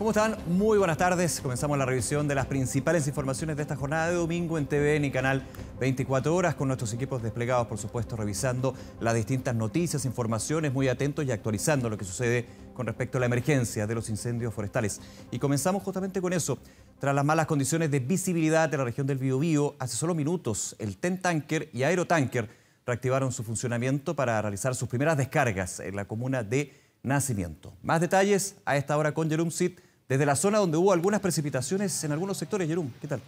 ¿Cómo están? Muy buenas tardes. Comenzamos la revisión de las principales informaciones de esta jornada de domingo en TVN y Canal 24 Horas con nuestros equipos desplegados, por supuesto, revisando las distintas noticias, informaciones, muy atentos y actualizando lo que sucede con respecto a la emergencia de los incendios forestales. Y comenzamos justamente con eso. Tras las malas condiciones de visibilidad de la región del Biobío, hace solo minutos el TEN Tanker y Aerotanker reactivaron su funcionamiento para realizar sus primeras descargas en la comuna de Nacimiento. Más detalles a esta hora con Jerome desde la zona donde hubo algunas precipitaciones en algunos sectores. Yerum, ¿qué tal?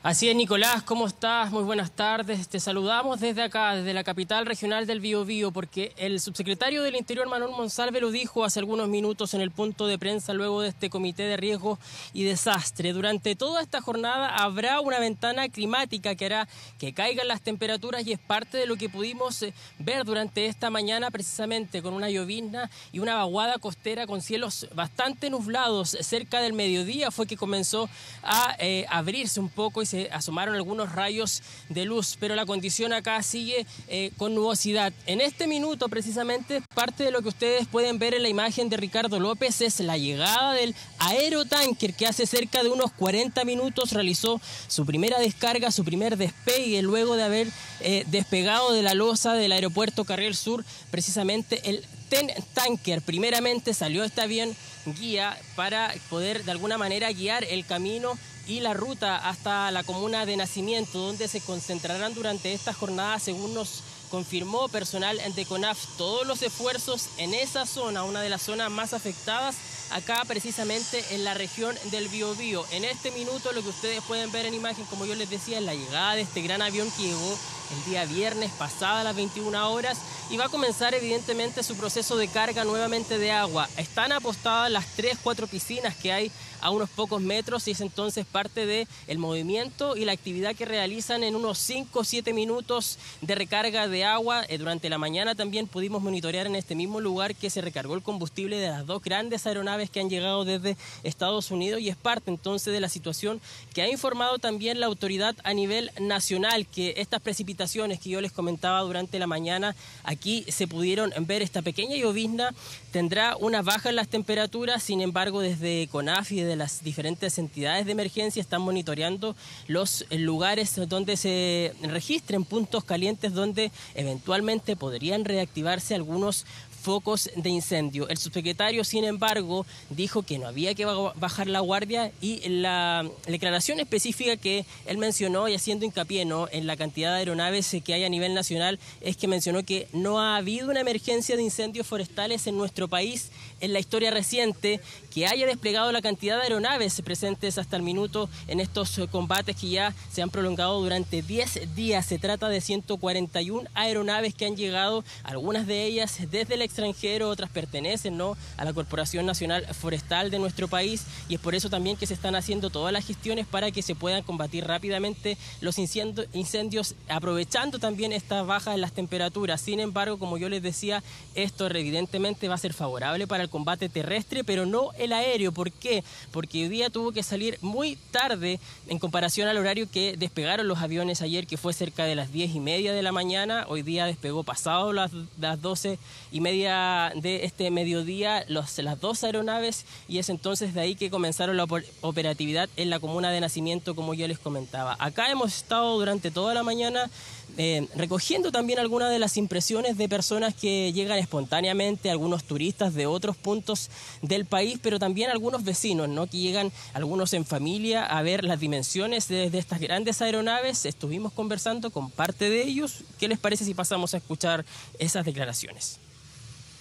Así es, Nicolás, ¿cómo estás? Muy buenas tardes. Te saludamos desde acá, desde la capital regional del Biobío, porque el subsecretario del Interior, Manuel Monsalve, lo dijo hace algunos minutos en el punto de prensa luego de este comité de riesgo y desastre. Durante toda esta jornada habrá una ventana climática que hará que caigan las temperaturas y es parte de lo que pudimos eh, ver durante esta mañana precisamente con una llovizna y una vaguada costera con cielos bastante nublados cerca del mediodía fue que comenzó a eh, abrirse un poco y se asomaron algunos rayos de luz, pero la condición acá sigue eh, con nubosidad. En este minuto, precisamente, parte de lo que ustedes pueden ver en la imagen de Ricardo López es la llegada del aerotanker que hace cerca de unos 40 minutos realizó su primera descarga, su primer despegue, luego de haber eh, despegado de la losa del aeropuerto Carril Sur, precisamente el TEN Tanker. Primeramente salió este avión guía para poder de alguna manera guiar el camino y la ruta hasta la comuna de Nacimiento, donde se concentrarán durante esta jornada, según nos confirmó personal de CONAF, todos los esfuerzos en esa zona, una de las zonas más afectadas, acá precisamente en la región del Biobío. En este minuto lo que ustedes pueden ver en imagen, como yo les decía, es la llegada de este gran avión que llegó el día viernes pasada las 21 horas y va a comenzar evidentemente su proceso de carga nuevamente de agua. Están apostadas las tres, cuatro piscinas que hay a unos pocos metros y es entonces parte del el movimiento y la actividad que realizan en unos 5 o 7 minutos de recarga de agua. Eh, durante la mañana también pudimos monitorear en este mismo lugar que se recargó el combustible de las dos grandes aeronaves que han llegado desde Estados Unidos y es parte entonces de la situación que ha informado también la autoridad a nivel nacional que estas precipitaciones que yo les comentaba durante la mañana aquí se pudieron ver esta pequeña llovizna tendrá una baja en las temperaturas, sin embargo desde CONAF y de las diferentes entidades de emergencia están monitoreando los lugares donde se registren puntos calientes donde eventualmente podrían reactivarse algunos focos de incendio. El subsecretario, sin embargo, dijo que no había que bajar la guardia y la declaración específica que él mencionó y haciendo hincapié ¿no? en la cantidad de aeronaves que hay a nivel nacional es que mencionó que no ha habido una emergencia de incendios forestales en nuestro país en la historia reciente que haya desplegado la cantidad de aeronaves presentes hasta el minuto en estos combates que ya se han prolongado durante 10 días. Se trata de 141 aeronaves que han llegado, algunas de ellas desde el extranjero, otras pertenecen ¿no? a la Corporación Nacional Forestal de nuestro país y es por eso también que se están haciendo todas las gestiones para que se puedan combatir rápidamente los incendios, aprovechando también esta baja en las temperaturas. Sin embargo, como yo les decía, esto evidentemente va a ser favorable para el combate terrestre, pero no el aéreo. ¿Por qué? Porque hoy día tuvo que salir muy tarde en comparación al horario que despegaron los aviones ayer, que fue cerca de las 10 y media de la mañana. Hoy día despegó pasado las, las 12 y media de este mediodía las dos aeronaves y es entonces de ahí que comenzaron la operatividad en la comuna de Nacimiento, como yo les comentaba. Acá hemos estado durante toda la mañana eh, recogiendo también algunas de las impresiones de personas que llegan espontáneamente, algunos turistas de otros puntos del país, pero también algunos vecinos, ¿no? que llegan algunos en familia a ver las dimensiones de, de estas grandes aeronaves. Estuvimos conversando con parte de ellos. ¿Qué les parece si pasamos a escuchar esas declaraciones?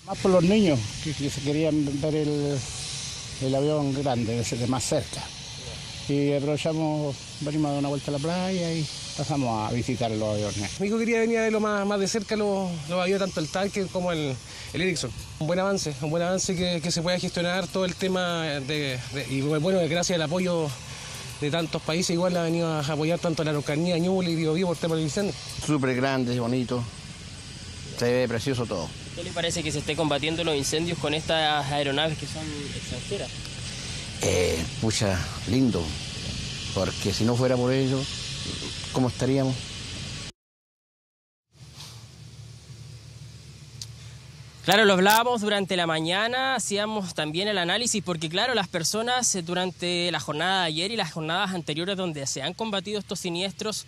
Más por los niños que, se querían ver el, avión grande, de más cerca. Y aprovechamos, venimos a dar una vuelta a la playa y pasamos a visitar los aviones. Mi hijo quería venir a verlo más, más de cerca, los lo aviones, tanto el tanque como el, el Ericsson. Un buen avance, un buen avance que, se pueda gestionar todo el tema de, y bueno, gracias al apoyo de tantos países, igual ha venido a apoyar tanto la Araucanía, Ñuble y Biobío por el tema del incendio. Súper grande, bonito, se ve precioso todo. ¿Qué le parece que se esté combatiendo los incendios con estas aeronaves que son extranjeras? Eh, pucha, lindo, porque si no fuera por ello, ¿cómo estaríamos? Claro, lo hablábamos durante la mañana, hacíamos también el análisis, porque claro, las personas eh, durante la jornada de ayer y las jornadas anteriores donde se han combatido estos siniestros,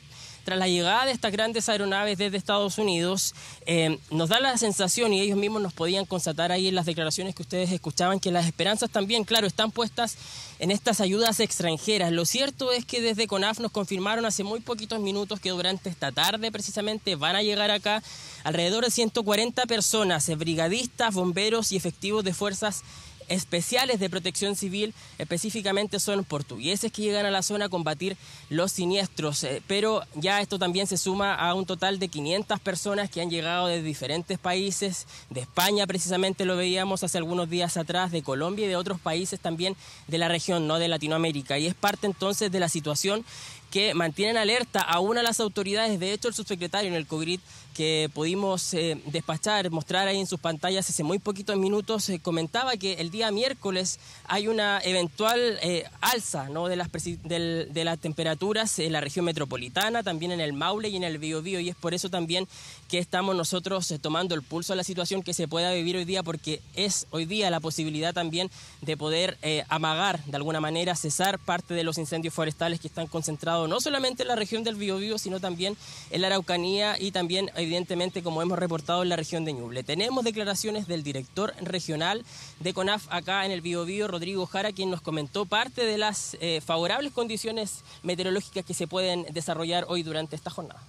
tras la llegada de estas grandes aeronaves desde Estados Unidos, eh, nos da la sensación, y ellos mismos nos podían constatar ahí en las declaraciones que ustedes escuchaban, que las esperanzas también, claro, están puestas en estas ayudas extranjeras. Lo cierto es que desde CONAF nos confirmaron hace muy poquitos minutos que durante esta tarde precisamente van a llegar acá alrededor de 140 personas, eh, brigadistas, bomberos y efectivos de fuerzas especiales de protección civil, específicamente son portugueses que llegan a la zona a combatir los siniestros, eh, pero ya esto también se suma a un total de 500 personas que han llegado de diferentes países, de España precisamente lo veíamos hace algunos días atrás, de Colombia y de otros países también de la región, no de Latinoamérica, y es parte entonces de la situación que mantienen alerta aún a las autoridades. De hecho, el subsecretario en el COGRID que pudimos eh, despachar, mostrar ahí en sus pantallas hace muy poquitos minutos, eh, comentaba que el día miércoles hay una eventual eh, alza ¿no? de, las de las temperaturas en la región metropolitana, también en el Maule y en el Biobío, y es por eso también que estamos nosotros tomando el pulso a la situación que se pueda vivir hoy día, porque es hoy día la posibilidad también de poder amagar, de alguna manera, cesar parte de los incendios forestales que están concentrados no solamente en la región del Biobío, sino también en la Araucanía y también evidentemente, como hemos reportado en la región de Ñuble. Tenemos declaraciones del director regional de CONAF acá en el Biobío, Rodrigo Jara, quien nos comentó parte de las eh, favorables condiciones meteorológicas que se pueden desarrollar hoy durante esta jornada.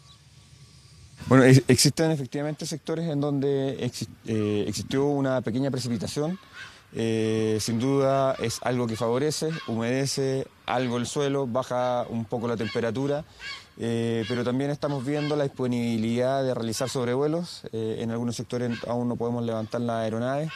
Bueno, existen efectivamente sectores en donde eh, existió una pequeña precipitación. Eh, sin duda es algo que favorece, humedece algo el suelo, baja un poco la temperatura eh, pero también estamos viendo la disponibilidad de realizar sobrevuelos. Eh, en algunos sectores aún no podemos levantar las aeronaves,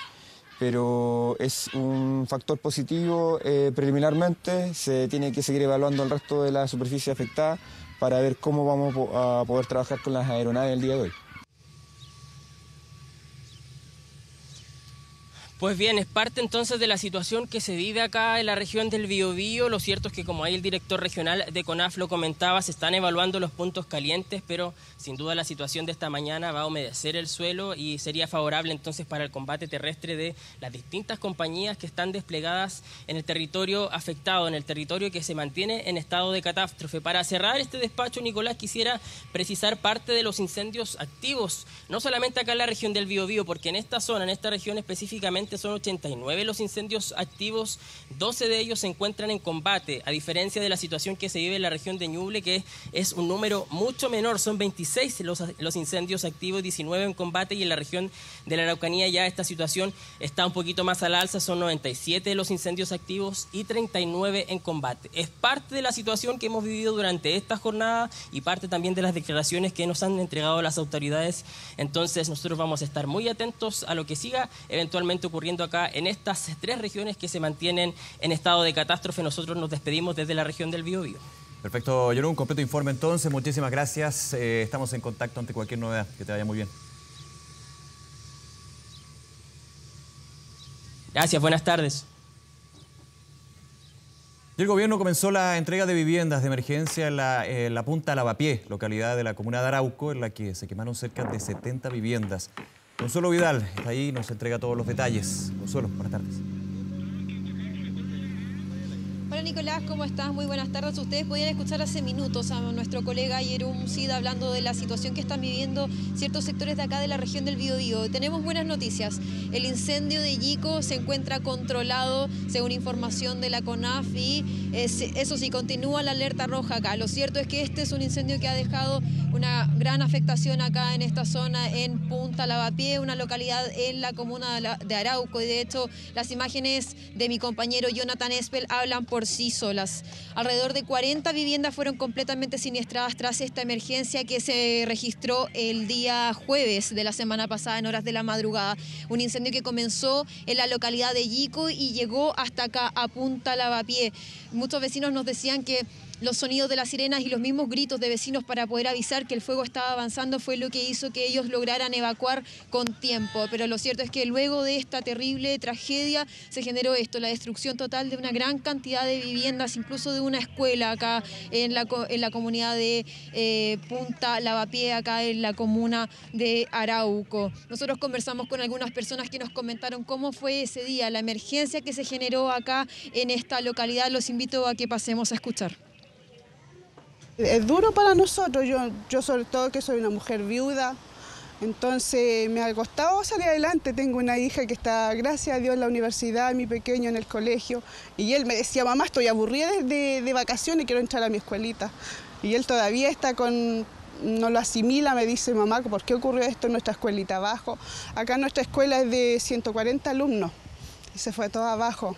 pero es un factor positivo eh, preliminarmente. Se tiene que seguir evaluando el resto de la superficie afectada para ver cómo vamos a poder trabajar con las aeronaves el día de hoy. Pues bien, es parte entonces de la situación que se vive acá en la región del Biobío. Lo cierto es que como ahí el director regional de CONAF lo comentaba, se están evaluando los puntos calientes, pero sin duda la situación de esta mañana va a humedecer el suelo y sería favorable entonces para el combate terrestre de las distintas compañías que están desplegadas en el territorio afectado, en el territorio que se mantiene en estado de catástrofe. Para cerrar este despacho, Nicolás, quisiera precisar parte de los incendios activos, no solamente acá en la región del Biobío, porque en esta zona, en esta región específicamente, son 89 los incendios activos, 12 de ellos se encuentran en combate, a diferencia de la situación que se vive en la región de Ñuble, que es un número mucho menor, son 26 los, los incendios activos, 19 en combate, y en la región de la Araucanía ya esta situación está un poquito más al alza, son 97 los incendios activos y 39 en combate. Es parte de la situación que hemos vivido durante esta jornada y parte también de las declaraciones que nos han entregado las autoridades, entonces nosotros vamos a estar muy atentos a lo que siga eventualmente ocurriendo acá en estas tres regiones que se mantienen en estado de catástrofe. Nosotros nos despedimos desde la región del Biobío. Perfecto, Yo un completo informe entonces. Muchísimas gracias. Eh, estamos en contacto ante cualquier novedad. Que te vaya muy bien. Gracias, buenas tardes. Y el gobierno comenzó la entrega de viviendas de emergencia en la, en la Punta Lavapié, localidad de la comuna de Arauco, en la que se quemaron cerca de 70 viviendas. Consuelo Vidal está ahí, nos entrega todos los detalles. Consuelo, buenas tardes. Hola Nicolás, ¿cómo estás? Muy buenas tardes. Ustedes podían escuchar hace minutos a nuestro colega Yerum Sida hablando de la situación que están viviendo ciertos sectores de acá de la región del Biobío. Tenemos buenas noticias. El incendio de Yico se encuentra controlado según información de la CONAF y eso sí, continúa la alerta roja acá. Lo cierto es que este es un incendio que ha dejado una gran afectación acá en esta zona en Punta Lavapié, una localidad en la comuna de Arauco y de hecho las imágenes de mi compañero Jonathan Espel hablan por sí solas. Alrededor de 40 viviendas fueron completamente siniestradas tras esta emergencia que se registró el día jueves de la semana pasada en horas de la madrugada. Un incendio que comenzó en la localidad de Yico y llegó hasta acá a Punta Lavapié. Muchos vecinos nos decían que los sonidos de las sirenas y los mismos gritos de vecinos para poder avisar que el fuego estaba avanzando fue lo que hizo que ellos lograran evacuar con tiempo. Pero lo cierto es que luego de esta terrible tragedia se generó esto, la destrucción total de una gran cantidad de viviendas, incluso de una escuela acá en la, comunidad de eh, Punta Lavapié, acá en la comuna de Arauco. Nosotros conversamos con algunas personas que nos comentaron cómo fue ese día, la emergencia que se generó acá en esta localidad. Los invito a que pasemos a escuchar. Es duro para nosotros, yo, yo sobre todo que soy una mujer viuda, entonces me ha costado salir adelante. Tengo una hija que está, gracias a Dios, en la universidad, mi pequeño en el colegio, y él me decía, mamá, estoy aburrida de, de vacaciones quiero entrar a mi escuelita. Y él todavía está con, no lo asimila, me dice, mamá, ¿por qué ocurrió esto en nuestra escuelita abajo? Acá nuestra escuela es de 140 alumnos y se fue todo abajo.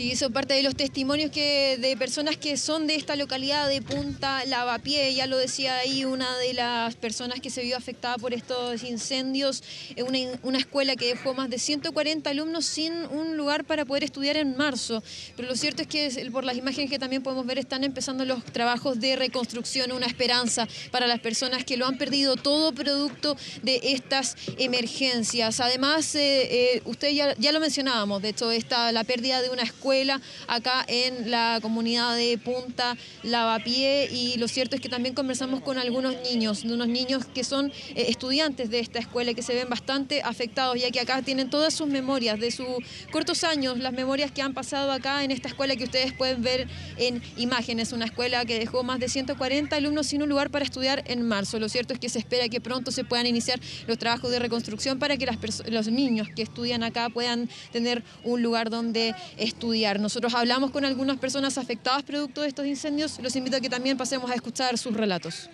Sí, son parte de los testimonios que de personas que son de esta localidad de Punta Lavapié. Ya lo decía ahí una de las personas que se vio afectada por estos incendios. Una, una escuela que dejó más de 140 alumnos sin un lugar para poder estudiar en marzo. Pero lo cierto es que por las imágenes que también podemos ver están empezando los trabajos de reconstrucción, una esperanza para las personas que lo han perdido todo producto de estas emergencias. Además, eh, eh, usted ya, ya, lo mencionábamos, de hecho, esta, la pérdida de una escuela escuela acá en la comunidad de Punta Lavapié. Y lo cierto es que también conversamos con algunos niños, unos niños que son eh, estudiantes de esta escuela y que se ven bastante afectados ya que acá tienen todas sus memorias de sus cortos años, las memorias que han pasado acá en esta escuela que ustedes pueden ver en imágenes, una escuela que dejó más de 140 alumnos sin un lugar para estudiar en marzo. Lo cierto es que se espera que pronto se puedan iniciar los trabajos de reconstrucción para que los niños que estudian acá puedan tener un lugar donde estudiar nosotros hablamos con algunas personas afectadas producto de estos incendios. Los invito a que también pasemos a escuchar sus relatos.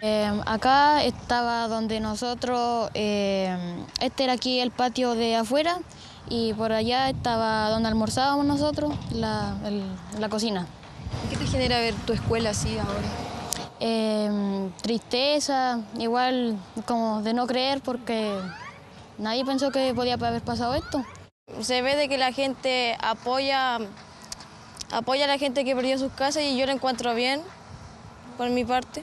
Eh, acá estaba donde nosotros, eh, este era aquí el patio de afuera y por allá estaba donde almorzábamos nosotros, la, la cocina. ¿Qué te genera ver tu escuela así ahora? Eh, tristeza, igual como de no creer porque nadie pensó que podía haber pasado esto. Se ve de que la gente apoya, apoya a la gente que perdió sus casas y yo lo encuentro bien, por mi parte.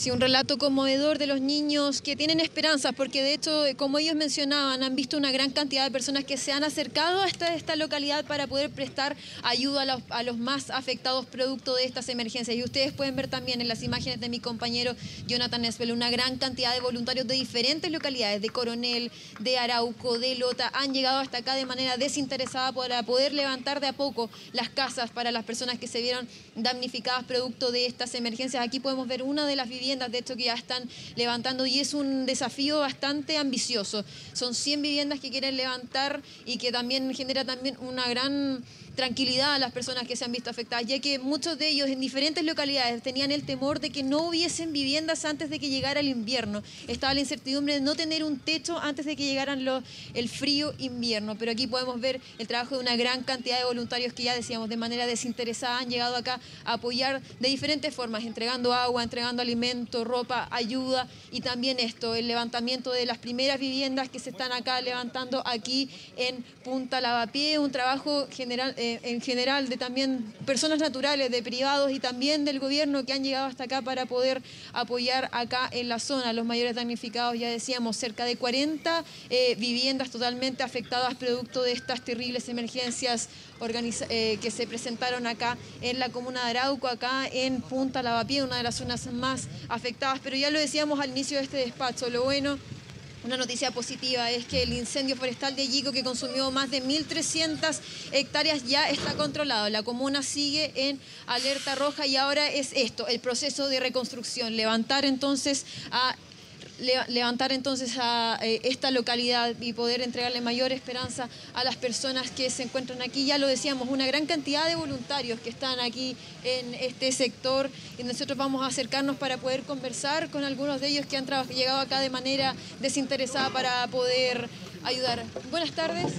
Sí, un relato conmovedor de los niños que tienen esperanzas, porque de hecho, como ellos mencionaban, han visto una gran cantidad de personas que se han acercado a esta, esta localidad para poder prestar ayuda a los, a los, más afectados producto de estas emergencias. Y ustedes pueden ver también en las imágenes de mi compañero Jonathan Esbel una gran cantidad de voluntarios de diferentes localidades, de Coronel, de Arauco, de Lota, han llegado hasta acá de manera desinteresada para poder levantar de a poco las casas para las personas que se vieron damnificadas producto de estas emergencias. Aquí podemos ver una de las viviendas de hecho, que ya están levantando y es un desafío bastante ambicioso. Son 100 viviendas que quieren levantar y que también genera también una gran tranquilidad a las personas que se han visto afectadas, ya que muchos de ellos en diferentes localidades tenían el temor de que no hubiesen viviendas antes de que llegara el invierno. Estaba la incertidumbre de no tener un techo antes de que llegaran el frío invierno. Pero aquí podemos ver el trabajo de una gran cantidad de voluntarios que ya decíamos de manera desinteresada han llegado acá a apoyar de diferentes formas, entregando agua, entregando alimento, ropa, ayuda y también esto, el levantamiento de las primeras viviendas que se están acá levantando aquí en Punta Lavapié, un trabajo general eh, en general de también personas naturales, de privados y también del gobierno que han llegado hasta acá para poder apoyar acá en la zona. Los mayores damnificados, ya decíamos, cerca de 40 eh, viviendas totalmente afectadas producto de estas terribles emergencias eh, que se presentaron acá en la comuna de Arauco, acá en Punta Lavapié, una de las zonas más afectadas. Pero ya lo decíamos al inicio de este despacho, lo bueno una noticia positiva es que el incendio forestal de Yico, que consumió más de 1.300 hectáreas, ya está controlado. La comuna sigue en alerta roja y ahora es esto, el proceso de reconstrucción, levantar entonces a levantar entonces a eh, esta localidad y poder entregarle mayor esperanza a las personas que se encuentran aquí. Ya lo decíamos, una gran cantidad de voluntarios que están aquí en este sector y nosotros vamos a acercarnos para poder conversar con algunos de ellos que han llegado acá de manera desinteresada para poder ayudar. Buenas tardes.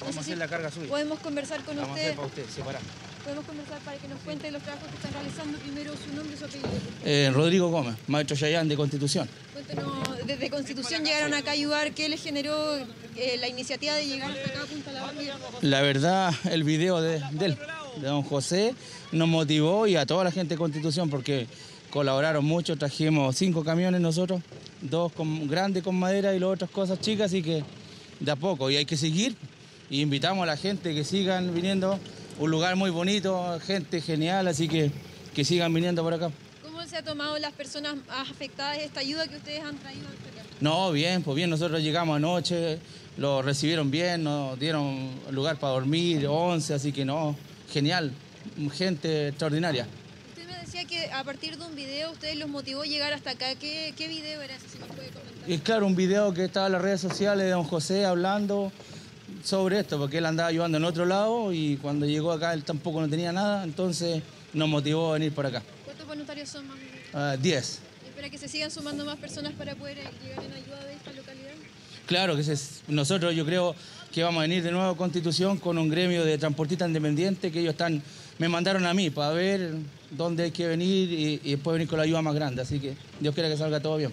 Vamos a hacer la carga suya. Podemos conversar con Vamos usted. A para usted. Podemos conversar para que nos cuente los trabajos que están realizando. Primero su nombre y su apellido. Eh, Rodrigo Gómez, maestro Chayán de Constitución. Cuéntenos, desde Constitución llegaron acá a ayudar. ¿Qué les generó eh, la iniciativa de llegar hasta acá a Punta Lavapié? La verdad, el video de, de él, de don José, nos motivó y a toda la gente de Constitución porque colaboraron mucho, trajimos cinco camiones nosotros, dos con, grandes con madera y las otras cosas chicas, así que de a poco y hay que seguir y invitamos a la gente que sigan viniendo, un lugar muy bonito, gente genial, así que que sigan viniendo por acá. ¿Cómo se ha tomado las personas más afectadas esta ayuda que ustedes han traído al feriado? No, bien, pues bien, nosotros llegamos anoche, lo recibieron bien, nos dieron lugar para dormir, 11, así que no, genial, gente extraordinaria. Usted me decía que a partir de un video ustedes los motivó a llegar hasta acá. ¿Qué, qué video era ese? Si nos puede comentar. Y claro, un video que estaba en las redes sociales de don José hablando sobre esto, porque él andaba ayudando en otro lado y cuando llegó acá él tampoco no tenía nada, entonces nos motivó a venir por acá. ¿Cuántos voluntarios son más? o menos? Ah, 10. ¿Y espera que se sigan sumando más personas para poder eh, llegar en ayuda de esta localidad? Claro que se- nosotros yo creo que vamos a venir de nuevo a Constitución con un gremio de transportistas independientes que ellos están, me mandaron a mí para ver dónde hay que venir y, y después venir con la ayuda más grande. Así que Dios quiera que salga todo bien.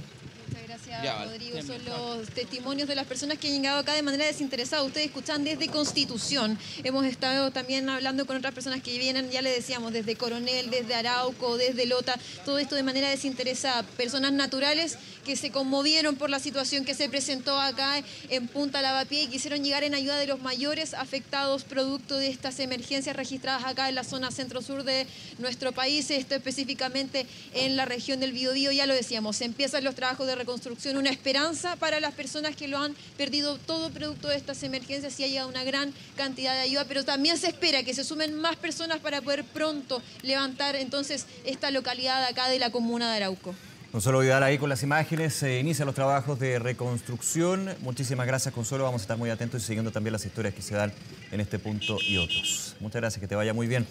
Vale. Rodrigo. Son los testimonios de las personas que han llegado acá de manera desinteresada. Ustedes escuchan desde Constitución. Hemos estado también hablando con otras personas que vienen, ya le decíamos, desde Coronel, desde Arauco, desde Lota, todo esto de manera desinteresada. Personas naturales que se conmovieron por la situación que se presentó acá en Punta Lavapié y quisieron llegar en ayuda de los mayores afectados producto de estas emergencias registradas acá en la zona centro-sur de nuestro país, esto específicamente en la región del Biobío, ya lo decíamos, empiezan los trabajos de reconstrucción, una esperanza para las personas que lo han perdido todo producto de estas emergencias y ha llegado una gran cantidad de ayuda, pero también se espera que se sumen más personas para poder pronto levantar entonces esta localidad acá de la comuna de Arauco. Consuelo Vidal ahí con las imágenes, se inician los trabajos de reconstrucción. Muchísimas gracias Consuelo, vamos a estar muy atentos y siguiendo también las historias que se dan en este punto y otros. Muchas gracias, que te vaya muy bien.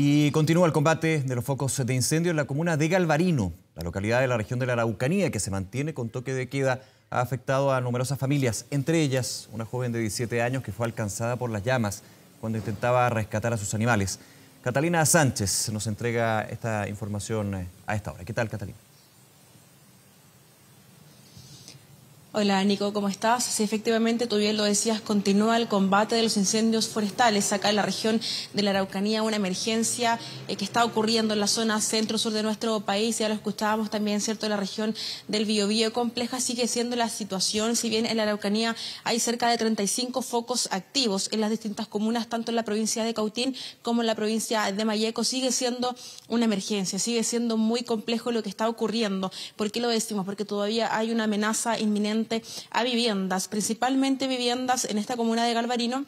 Y continúa el combate de los focos de incendio en la comuna de Galvarino, la localidad de la región de la Araucanía que se mantiene con toque de queda ha afectado a numerosas familias, entre ellas una joven de 17 años que fue alcanzada por las llamas cuando intentaba rescatar a sus animales. Catalina Sánchez nos entrega esta información eh, a esta hora. ¿Qué tal, Catalina? Hola Nico, ¿cómo estás? Sí, efectivamente, tú bien lo decías, continúa el combate de los incendios forestales acá en la región de la Araucanía, una emergencia eh, que está ocurriendo en la zona centro-sur de nuestro país, ya lo escuchábamos también, ¿cierto?, la región del Biobío. Compleja sigue siendo la situación, si bien en la Araucanía hay cerca de 35 focos activos en las distintas comunas, tanto en la provincia de Cautín como en la provincia de Mayeco, sigue siendo una emergencia, sigue siendo muy complejo lo que está ocurriendo. ¿Por qué lo decimos? Porque todavía hay una amenaza inminente a viviendas, principalmente viviendas en esta comuna de Galvarino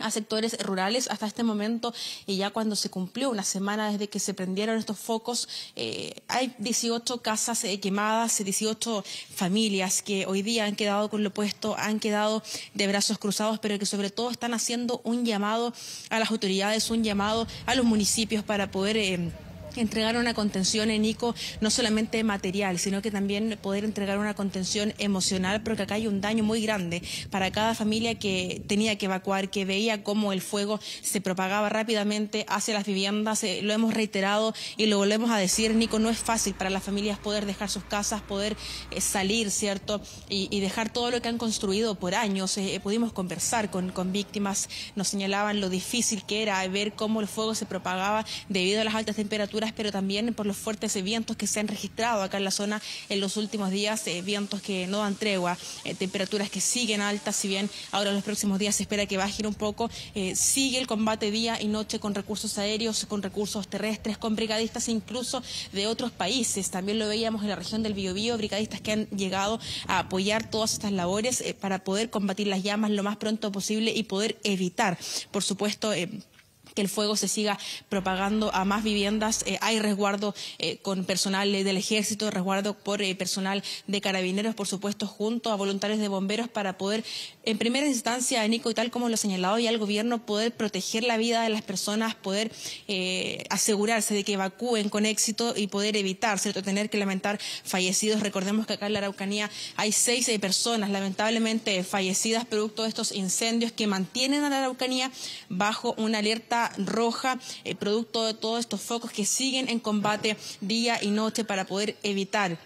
a sectores rurales hasta este momento y ya cuando se cumplió una semana desde que se prendieron estos focos eh, hay 18 casas eh, quemadas 18 familias que hoy día han quedado con lo puesto han quedado de brazos cruzados pero que sobre todo están haciendo un llamado a las autoridades un llamado a los municipios para poder eh, entregar una contención en ICO no solamente material, sino que también poder entregar una contención emocional, porque acá hay un daño muy grande para cada familia que tenía que evacuar, que veía cómo el fuego se propagaba rápidamente hacia las viviendas. Eh, lo hemos reiterado y lo volvemos a decir, Nico, no es fácil para las familias poder dejar sus casas, poder eh, salir, ¿cierto? Y, dejar todo lo que han construido por años. Eh, pudimos conversar con, con víctimas, nos señalaban lo difícil que era ver cómo el fuego se propagaba debido a las altas temperaturas pero también por los fuertes vientos que se han registrado acá en la zona en los últimos días, eh, vientos que no dan tregua, eh, temperaturas que siguen altas, si bien ahora en los próximos días se espera que bajen un poco, eh, sigue el combate día y noche con recursos aéreos, con recursos terrestres, con brigadistas incluso de otros países. También lo veíamos en la región del Biobío, brigadistas que han llegado a apoyar todas estas labores para poder combatir las llamas lo más pronto posible y poder evitar, por supuesto, que el fuego se siga propagando a más viviendas. Eh, hay resguardo eh, con personal del ejército, resguardo por eh, personal de carabineros, por supuesto, junto a voluntarios de bomberos para poder, en primera instancia, Nico, y tal como lo ha señalado ya el gobierno, poder proteger la vida de las personas, poder eh, asegurarse de que evacúen con éxito y poder evitar, ¿cierto?, tener que lamentar fallecidos. Recordemos que acá en la Araucanía hay seis eh, personas lamentablemente fallecidas producto de estos incendios que mantienen a la Araucanía bajo una alerta roja, eh, producto de todos estos focos que siguen en combate día y noche para poder evitar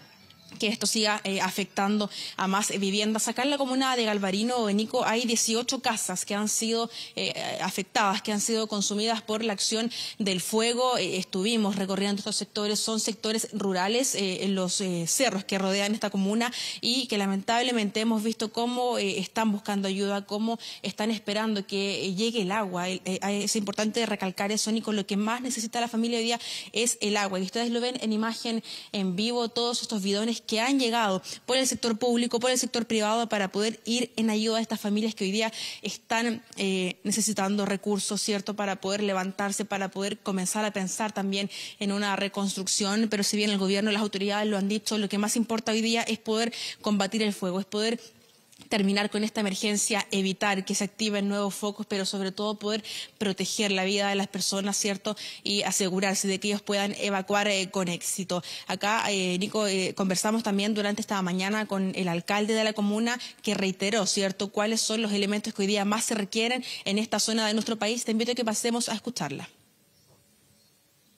que esto siga eh, afectando a más viviendas. Acá en la comuna de Galvarino, Nico, hay 18 casas que han sido eh, afectadas, que han sido consumidas por la acción del fuego. Eh, estuvimos recorriendo estos sectores, son sectores rurales los cerros que rodean esta comuna y que lamentablemente hemos visto cómo están buscando ayuda, cómo están esperando que llegue el agua. es importante recalcar eso, Nico, lo que más necesita la familia hoy día es el agua. Y ustedes lo ven en imagen en vivo, todos estos bidones que han llegado por el sector público, por el sector privado, para poder ir en ayuda a estas familias que hoy día están eh, necesitando recursos, ¿cierto?, para poder levantarse, para poder comenzar a pensar también en una reconstrucción. Pero si bien el gobierno las autoridades lo han dicho, lo que más importa hoy día es poder combatir el fuego, es poder terminar con esta emergencia, evitar que se activen nuevos focos, pero sobre todo poder proteger la vida de las personas, ¿cierto? Y asegurarse de que ellos puedan evacuar eh, con éxito. Acá, eh, Nico, eh, conversamos también durante esta mañana con el alcalde de la comuna que reiteró, ¿cierto?, cuáles son los elementos que hoy día más se requieren en esta zona de nuestro país. Te invito a que pasemos a escucharla.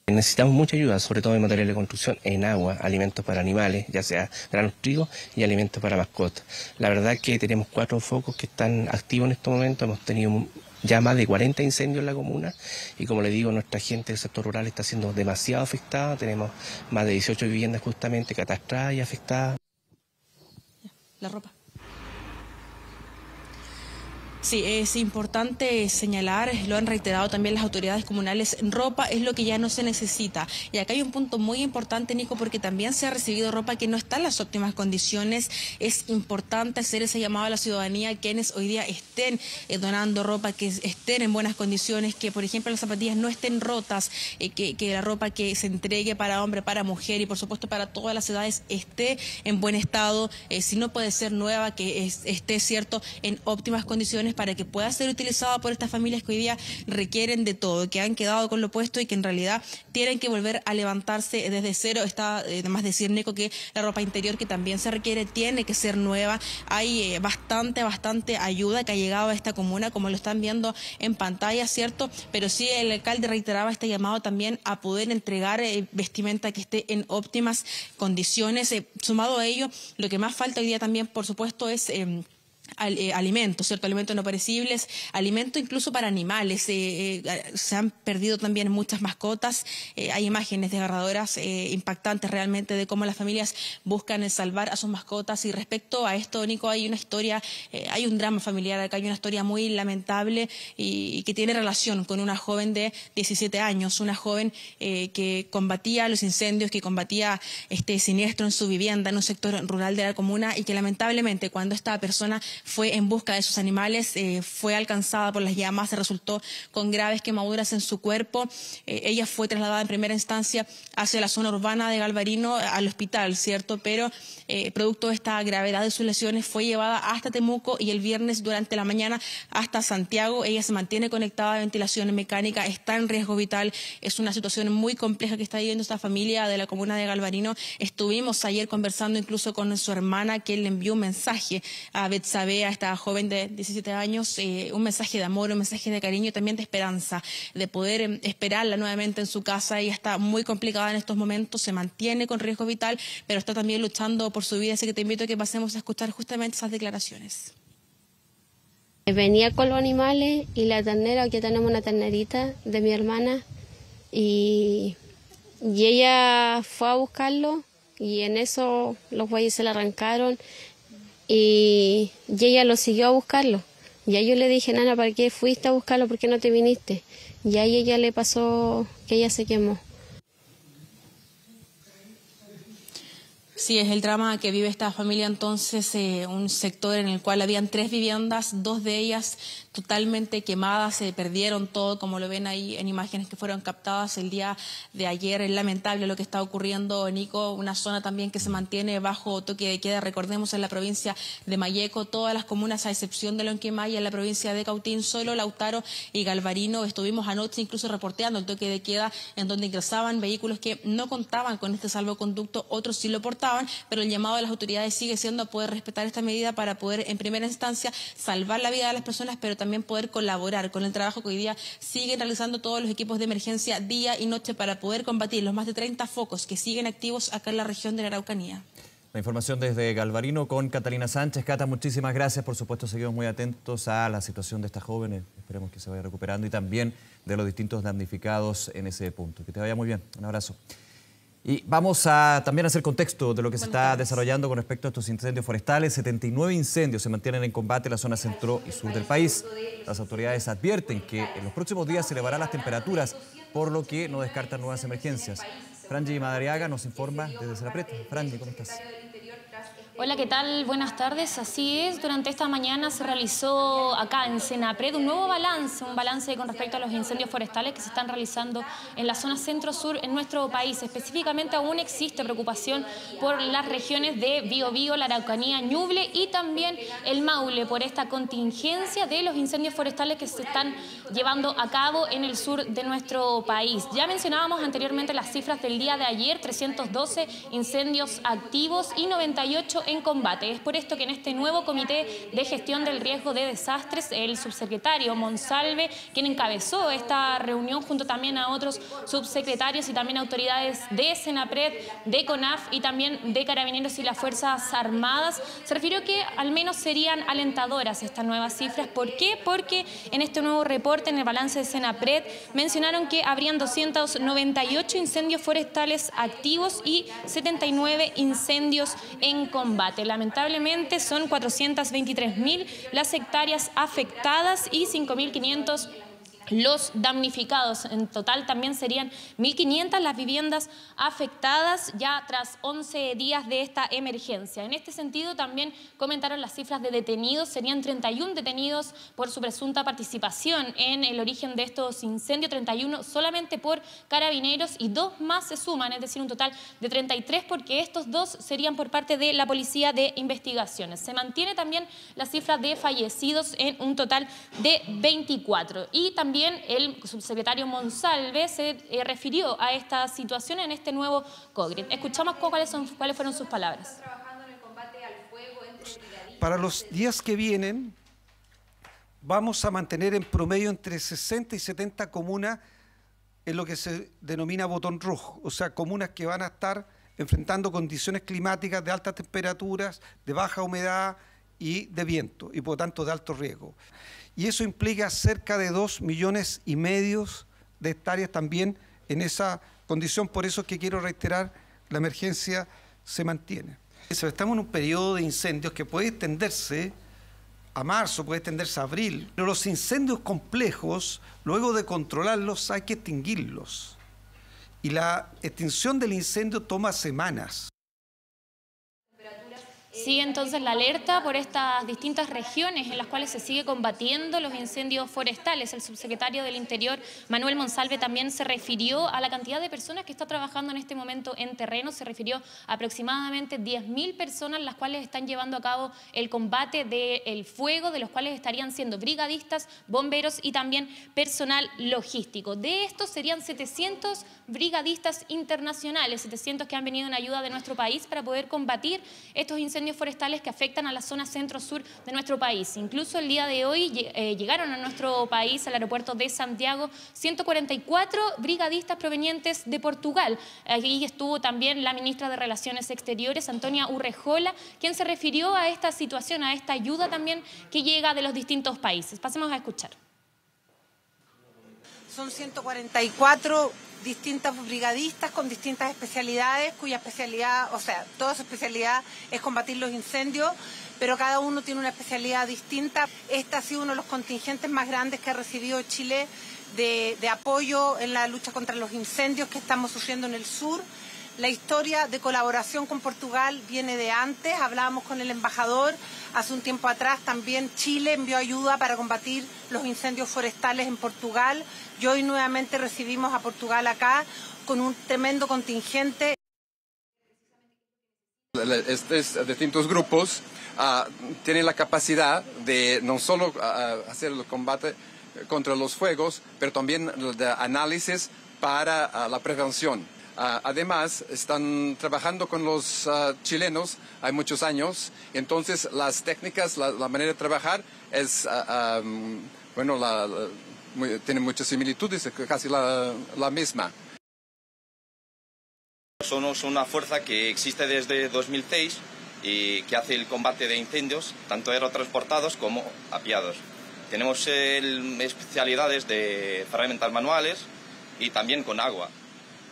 Necesitamos mucha ayuda, sobre todo en material de construcción, en agua, alimentos para animales, ya sea granos trigo y alimentos para mascotas. La verdad que tenemos cuatro focos que están activos en este momento, hemos tenido ya más de 40 incendios en la comuna y como le digo, nuestra gente del sector rural está siendo demasiado afectada, tenemos más de 18 viviendas justamente catastradas y afectadas. La ropa. Sí, es importante señalar, lo han reiterado también las autoridades comunales, ropa es lo que ya no se necesita. Y acá hay un punto muy importante, Nico, porque también se ha recibido ropa que no está en las óptimas condiciones. Es importante hacer ese llamado a la ciudadanía, quienes hoy día estén eh, donando ropa, que estén en buenas condiciones, que por ejemplo las zapatillas no estén rotas, eh, que, la ropa que se entregue para hombre, para mujer y por supuesto para todas las edades esté en buen estado. Eh, si no puede ser nueva, que esté cierto en óptimas condiciones para que pueda ser utilizada por estas familias que hoy día requieren de todo, que han quedado con lo puesto y que en realidad tienen que volver a levantarse desde cero. Está, eh, además decir, Nico, que la ropa interior que también se requiere tiene que ser nueva. Hay eh, bastante, bastante ayuda que ha llegado a esta comuna, como lo están viendo en pantalla, ¿cierto? Pero sí, el alcalde reiteraba este llamado también a poder entregar eh, vestimenta que esté en óptimas condiciones. sumado a ello, lo que más falta hoy día también, por supuesto, es em, eh, alimentos, ¿cierto? Alimentos no perecibles, alimentos incluso para animales. Eh, eh, se han perdido también muchas mascotas. hay imágenes desgarradoras impactantes realmente de cómo las familias buscan salvar a sus mascotas. Y respecto a esto, Nico, hay una historia, hay un drama familiar acá, hay una historia muy lamentable y, que tiene relación con una joven de 17 años, una joven que combatía los incendios, que combatía este siniestro en su vivienda, en un sector rural de la comuna y que lamentablemente cuando esta persona fue en busca de sus animales, eh, fue alcanzada por las llamas, se resultó con graves quemaduras en su cuerpo. Eh, ella fue trasladada en primera instancia hacia la zona urbana de Galvarino al hospital, ¿cierto? Pero eh, producto de esta gravedad de sus lesiones fue llevada hasta Temuco y el viernes durante la mañana hasta Santiago. Ella se mantiene conectada a ventilación mecánica, está en riesgo vital. Es una situación muy compleja que está viviendo esta familia de la comuna de Galvarino. Estuvimos ayer conversando incluso con su hermana que le envió un mensaje a Betsabe a esta joven de 17 años eh, un mensaje de amor, un mensaje de cariño y también de esperanza, de poder em, esperarla nuevamente en su casa. Ella está muy complicada en estos momentos, se mantiene con riesgo vital, pero está también luchando por su vida, así que te invito a que pasemos a escuchar justamente esas declaraciones. Venía con los animales y la ternera, aquí tenemos una ternerita de mi hermana, y, y ella fue a buscarlo y en eso los bueyes se la arrancaron y, ella lo siguió a buscarlo. Y ahí yo le dije, Nana, ¿para qué fuiste a buscarlo? ¿Por qué no te viniste? Y ahí ella le pasó que ella se quemó. Sí, es el drama que vive esta familia entonces, eh, un sector en el cual habían tres viviendas, dos de ellas totalmente quemadas, se perdieron todo, como lo ven ahí en imágenes que fueron captadas el día de ayer. Es lamentable lo que está ocurriendo, Nico, una zona también que se mantiene bajo toque de queda, recordemos, en la provincia de Mayeco, todas las comunas, a excepción de Lonquimay, en la provincia de Cautín, solo Lautaro y Galvarino. Estuvimos anoche incluso reporteando el toque de queda en donde ingresaban vehículos que no contaban con este salvoconducto, otros sí lo portaban, pero el llamado de las autoridades sigue siendo poder respetar esta medida para poder, en primera instancia, salvar la vida de las personas, pero también poder colaborar con el trabajo que hoy día siguen realizando todos los equipos de emergencia día y noche para poder combatir los más de 30 focos que siguen activos acá en la región de la Araucanía. La información desde Galvarino con Catalina Sánchez. Cata, muchísimas gracias. Por supuesto, seguimos muy atentos a la situación de estas jóvenes. Esperemos que se vaya recuperando y también de los distintos damnificados en ese punto. Que te vaya muy bien. Un abrazo. Y vamos a también hacer contexto de lo que se está desarrollando con respecto a estos incendios forestales. 79 incendios se mantienen en combate en la zona centro y sur del país. Las autoridades advierten que en los próximos días se elevarán las temperaturas, por lo que no descartan nuevas emergencias. Franji Madariaga nos informa desde Serapret. Franji, ¿cómo estás? Hola, ¿qué tal? Buenas tardes. Así es, durante esta mañana se realizó acá en Senapred un nuevo balance, un balance con respecto a los incendios forestales que se están realizando en la zona centro-sur en nuestro país. Específicamente aún existe preocupación por las regiones de Biobío, la Araucanía, Ñuble y también el Maule por esta contingencia de los incendios forestales que se están llevando a cabo en el sur de nuestro país. Ya mencionábamos anteriormente las cifras del día de ayer, 312 incendios activos y 98 en combate. Es por esto que en este nuevo Comité de Gestión del Riesgo de Desastres, el subsecretario Monsalve, quien encabezó esta reunión junto también a otros subsecretarios y también autoridades de Senapred, de CONAF y también de Carabineros y las Fuerzas Armadas, se refirió que al menos serían alentadoras estas nuevas cifras. ¿Por qué? Porque en este nuevo reporte, en el balance de Senapred, mencionaron que habrían 298 incendios forestales activos y 79 incendios en combate. Lamentablemente son 423.000 las hectáreas afectadas y 5.500 los damnificados. En total también serían 1.500 las viviendas afectadas ya tras 11 días de esta emergencia. En este sentido también comentaron las cifras de detenidos. Serían 31 detenidos por su presunta participación en el origen de estos incendios, 31 solamente por carabineros y dos más se suman, es decir, un total de 33 porque estos dos serían por parte de la Policía de Investigaciones. Se mantiene también la cifra de fallecidos en un total de 24. Y también también el subsecretario Monsalve se eh, refirió a esta situación en este nuevo COGRID. Escuchamos cuáles, son, cuáles fueron sus palabras. Para los días que vienen, vamos a mantener en promedio entre 60 y 70 comunas en lo que se denomina botón rojo, o sea, comunas que van a estar enfrentando condiciones climáticas de altas temperaturas, de baja humedad y de viento, y por lo tanto de alto riesgo y eso implica cerca de dos millones y medio de hectáreas también en esa condición. Por eso es que quiero reiterar, la emergencia se mantiene. Estamos en un periodo de incendios que puede extenderse a marzo, puede extenderse a abril, pero los incendios complejos, luego de controlarlos, hay que extinguirlos. Y la extinción del incendio toma semanas. Sigue entonces la alerta por estas distintas regiones en las cuales se sigue combatiendo los incendios forestales. El subsecretario del Interior, Manuel Monsalve, también se refirió a la cantidad de personas que está trabajando en este momento en terreno. Se refirió a aproximadamente 10.000 personas las cuales están llevando a cabo el combate del fuego, de los cuales estarían siendo brigadistas, bomberos y también personal logístico. De estos serían 700 brigadistas internacionales, 700 que han venido en ayuda de nuestro país para poder combatir estos incendios forestales que afectan a la zona centro-sur de nuestro país. Incluso el día de hoy eh, llegaron a nuestro país, al aeropuerto de Santiago, 144 brigadistas provenientes de Portugal. Allí estuvo también la ministra de Relaciones Exteriores, Antonia Urrejola, quien se refirió a esta situación, a esta ayuda también que llega de los distintos países. Pasemos a escuchar. Son 144 distintas brigadistas con distintas especialidades, cuya especialidad, o sea, toda su especialidad es combatir los incendios, pero cada uno tiene una especialidad distinta. Este ha sido uno de los contingentes más grandes que ha recibido Chile de, de apoyo en la lucha contra los incendios que estamos sufriendo en el sur. La historia de colaboración con Portugal viene de antes, hablábamos con el embajador hace un tiempo atrás, también Chile envió ayuda para combatir los incendios forestales en Portugal y hoy nuevamente recibimos a Portugal acá con un tremendo contingente. Estos distintos grupos uh, tienen la capacidad de no solo uh, hacer el combate contra los fuegos, pero también de análisis para la prevención. Ah, además, están trabajando con los ah, chilenos hay muchos años, entonces las técnicas, la, manera de trabajar es, uh, bueno, la, tiene muchas similitudes, casi la, la misma. Somos una fuerza que existe desde 2006 y que hace el combate de incendios, tanto aerotransportados como apiados. Tenemos especialidades de herramientas manuales y también con agua.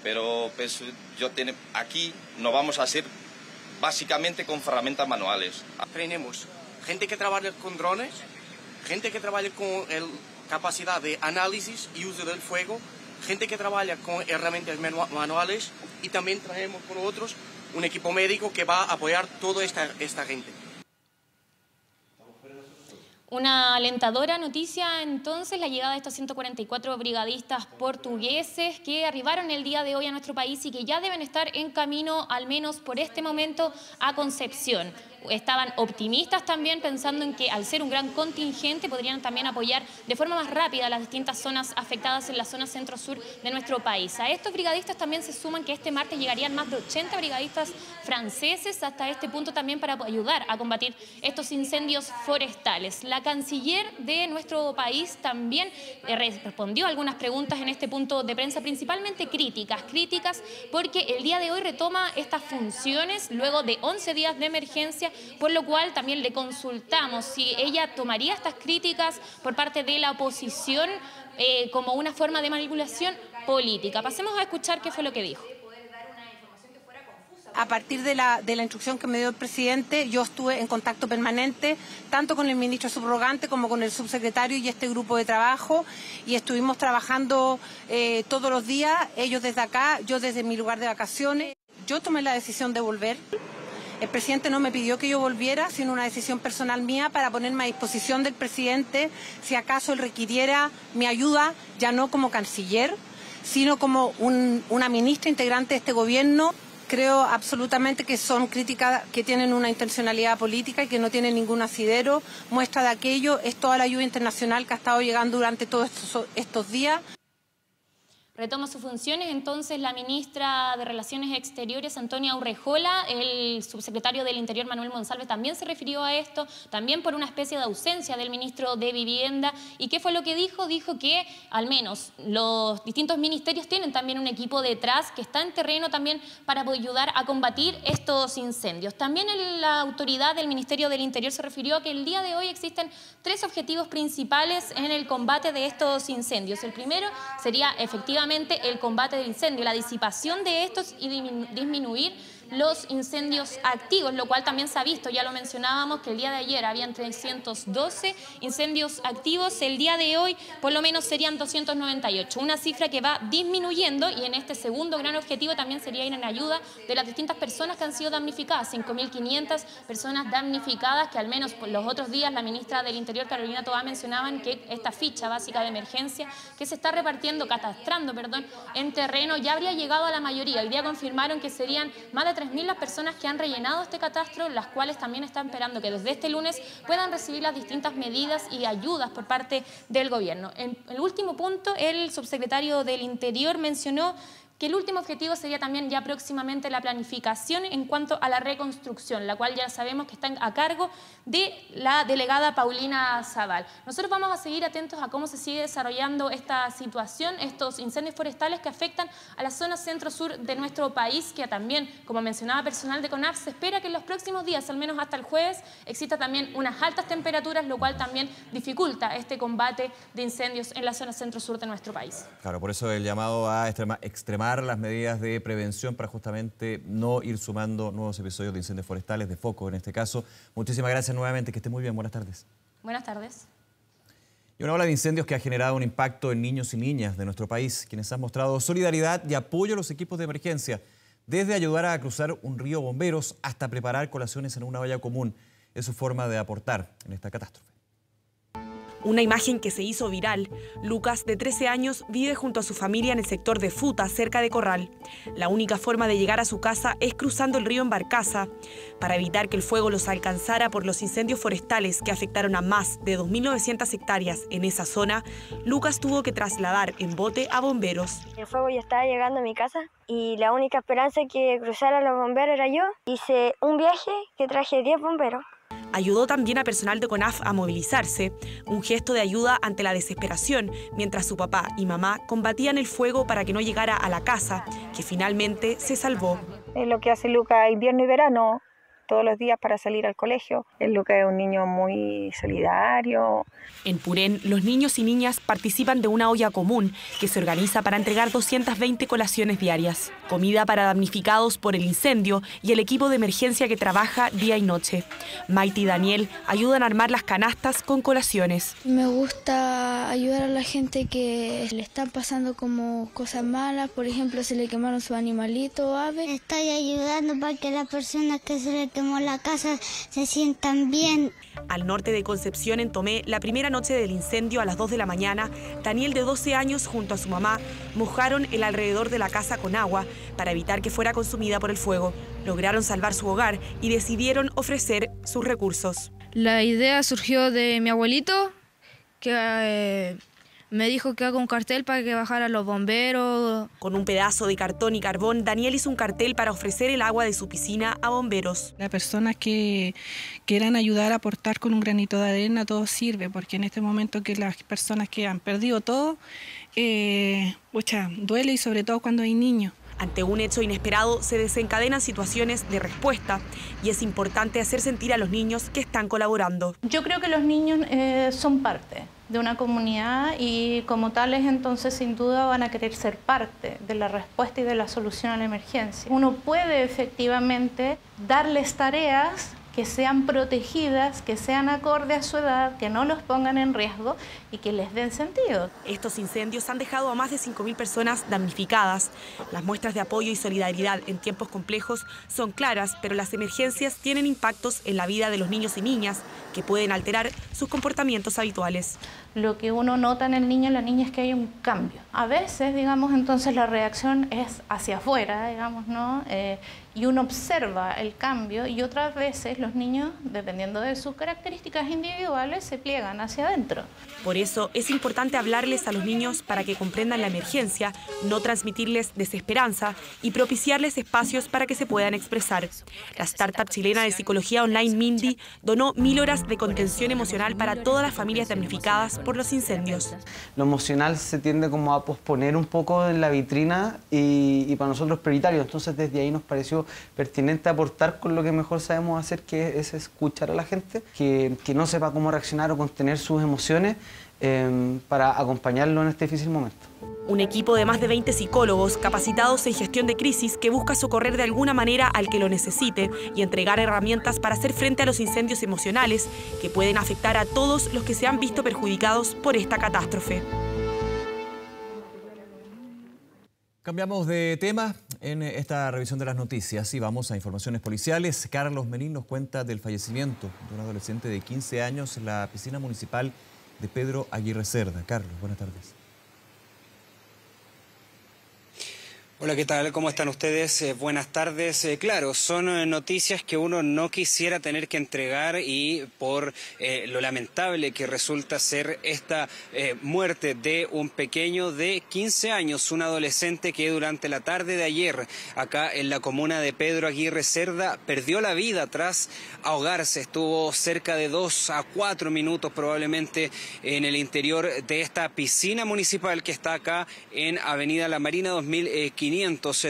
Pero pues, yo tiene, aquí no vamos a ser básicamente con herramientas manuales. Tenemos gente que trabaja con drones, gente que trabaja con el, capacidad de análisis y uso del fuego, gente que trabaja con herramientas manuales y también traemos con nosotros un equipo médico que va a apoyar toda esta, esta gente. Una alentadora noticia entonces la llegada de estos 144 brigadistas portugueses que arribaron el día de hoy a nuestro país y que ya deben estar en camino, al menos por este momento, a Concepción estaban optimistas también pensando en que al ser un gran contingente podrían también apoyar de forma más rápida las distintas zonas afectadas en la zona centro-sur de nuestro país. A estos brigadistas también se suman que este martes llegarían más de 80 brigadistas franceses hasta este punto también para ayudar a combatir estos incendios forestales. La canciller de nuestro país también eh, respondió algunas preguntas en este punto de prensa, principalmente críticas, críticas porque el día de hoy retoma estas funciones luego de 11 días de emergencia por lo cual también le consultamos si ella tomaría estas críticas por parte de la oposición eh, como una forma de manipulación política. Pasemos a escuchar qué fue lo que dijo. A partir de la, de la, instrucción que me dio el presidente, yo estuve en contacto permanente tanto con el ministro subrogante como con el subsecretario y este grupo de trabajo y estuvimos trabajando eh, todos los días, ellos desde acá, yo desde mi lugar de vacaciones. Yo tomé la decisión de volver. El presidente no me pidió que yo volviera, sino una decisión personal mía para ponerme a disposición del presidente si acaso él requiriera mi ayuda, ya no como canciller, sino como una ministra integrante de este gobierno. Creo absolutamente que son críticas que tienen una intencionalidad política y que no tienen ningún asidero. Muestra de aquello es toda la ayuda internacional que ha estado llegando durante todos estos días. Retoma sus funciones entonces la ministra de Relaciones Exteriores, Antonia Urrejola, el subsecretario del Interior, Manuel Monsalve, también se refirió a esto, también por una especie de ausencia del ministro de Vivienda. ¿Y qué fue lo que dijo? Dijo que al menos los distintos ministerios tienen también un equipo detrás que está en terreno también para ayudar a combatir estos incendios. También la autoridad del Ministerio del Interior se refirió a que el día de hoy existen tres objetivos principales en el combate de estos incendios. El primero sería efectivamente el combate del incendio, la disipación de estos y disminuir los incendios activos, lo cual también se ha visto, ya lo mencionábamos, que el día de ayer habían 312 incendios activos, el día de hoy por lo menos serían 298, una cifra que va disminuyendo y en este segundo gran objetivo también sería ir en ayuda de las distintas personas que han sido damnificadas, 5.500 personas damnificadas que al menos los otros días la ministra del Interior, Carolina Tobá, mencionaban que esta ficha básica de emergencia que se está repartiendo, catastrando, perdón, en terreno ya habría llegado a la mayoría. Hoy día confirmaron que serían más de 3.000 las personas que han rellenado este catastro, las cuales también están esperando que desde este lunes puedan recibir las distintas medidas y ayudas por parte del gobierno. En el último punto, el subsecretario del Interior mencionó que el último objetivo sería también ya próximamente la planificación en cuanto a la reconstrucción, la cual ya sabemos que está a cargo de la delegada Paulina Zaval. Nosotros vamos a seguir atentos a cómo se sigue desarrollando esta situación, estos incendios forestales que afectan a la zona centro-sur de nuestro país, que también, como mencionaba personal de CONAF, se espera que en los próximos días, al menos hasta el jueves, exista también unas altas temperaturas, lo cual también dificulta este combate de incendios en la zona centro-sur de nuestro país. Claro, por eso el llamado a extremar las medidas de prevención para justamente no ir sumando nuevos episodios de incendios forestales, de foco en este caso. Muchísimas gracias nuevamente, que esté muy bien, buenas tardes. Buenas tardes. Y una ola de incendios que ha generado un impacto en niños y niñas de nuestro país, quienes han mostrado solidaridad y apoyo a los equipos de emergencia, desde ayudar a cruzar un río bomberos hasta preparar colaciones en una valla común. Es su forma de aportar en esta catástrofe. Una imagen que se hizo viral. Lucas, de 13 años, vive junto a su familia en el sector de Futa, cerca de Corral. La única forma de llegar a su casa es cruzando el río en barcaza. Para evitar que el fuego los alcanzara por los incendios forestales que afectaron a más de 2.900 hectáreas en esa zona, Lucas tuvo que trasladar en bote a bomberos. El fuego ya estaba llegando a mi casa y la única esperanza que cruzara los bomberos era yo. Hice un viaje que traje 10 bomberos Ayudó también a personal de CONAF a movilizarse, un gesto de ayuda ante la desesperación, mientras su papá y mamá combatían el fuego para que no llegara a la casa, que finalmente se salvó. Es lo que hace Luca invierno y verano, todos los días para salir al colegio. El Luca es un niño muy solidario. En Purén, los niños y niñas participan de una olla común que se organiza para entregar 220 colaciones diarias, comida para damnificados por el incendio y el equipo de emergencia que trabaja día y noche. Maite y Daniel ayudan a armar las canastas con colaciones. Me gusta ayudar a la gente que le están pasando como cosas malas, por ejemplo, se le quemaron su animalito o ave. Estoy ayudando para que las personas que se le quemó la casa se sientan bien. Al norte de Concepción, en Tomé, la primera noche del incendio a las 2 de la mañana, Daniel de 12 años junto a su mamá mojaron el alrededor de la casa con agua para evitar que fuera consumida por el fuego. Lograron salvar su hogar y decidieron ofrecer sus recursos. La idea surgió de mi abuelito, que eh, me dijo que haga un cartel para que bajaran los bomberos. Con un pedazo de cartón y carbón, Daniel hizo un cartel para ofrecer el agua de su piscina a bomberos. Las personas que quieran ayudar a aportar con un granito de arena, todo sirve, porque en este momento que las personas que han perdido todo, eh, duele y sobre todo cuando hay niños. Ante un hecho inesperado se desencadenan situaciones de respuesta y es importante hacer sentir a los niños que están colaborando. Yo creo que los niños eh, son parte de una comunidad y como tales entonces sin duda van a querer ser parte de la respuesta y de la solución a la emergencia. Uno puede efectivamente darles tareas que sean protegidas, que sean acorde a su edad, que no los pongan en riesgo y que les den sentido. Estos incendios han dejado a más de 5.000 personas damnificadas. Las muestras de apoyo y solidaridad en tiempos complejos son claras, pero las emergencias tienen impactos en la vida de los niños y niñas que pueden alterar sus comportamientos habituales. Lo que uno nota en el niño y la niña es que hay un cambio. A veces, digamos, entonces la reacción es hacia afuera, digamos, ¿no? Eh, y uno observa el cambio y otras veces los niños, dependiendo de sus características individuales, se pliegan hacia adentro. Por eso es importante hablarles a los niños para que comprendan la emergencia, no transmitirles desesperanza y propiciarles espacios para que se puedan expresar. La startup chilena de psicología online Mindy donó mil horas de contención emocional para todas las familias damnificadas por los incendios. Lo emocional se tiende como a posponer un poco en la vitrina y, y para nosotros es prioritario, entonces desde ahí nos pareció pertinente aportar con lo que mejor sabemos hacer, que es escuchar a la gente, que, que no sepa cómo reaccionar o contener sus emociones eh, para acompañarlo en este difícil momento. Un equipo de más de 20 psicólogos capacitados en gestión de crisis que busca socorrer de alguna manera al que lo necesite y entregar herramientas para hacer frente a los incendios emocionales que pueden afectar a todos los que se han visto perjudicados por esta catástrofe. Cambiamos de tema en esta revisión de las noticias y vamos a informaciones policiales. Carlos Menín nos cuenta del fallecimiento de un adolescente de 15 años en la piscina municipal de Pedro Aguirre Cerda. Carlos, buenas tardes. Hola, ¿qué tal? ¿Cómo están ustedes? Eh, buenas tardes. Eh, claro, son eh, noticias que uno no quisiera tener que entregar y por lo lamentable que resulta ser esta muerte de un pequeño de 15 años, un adolescente que durante la tarde de ayer acá en la comuna de Pedro Aguirre Cerda perdió la vida tras ahogarse. Estuvo cerca de dos a cuatro minutos probablemente en el interior de esta piscina municipal que está acá en Avenida La Marina 2500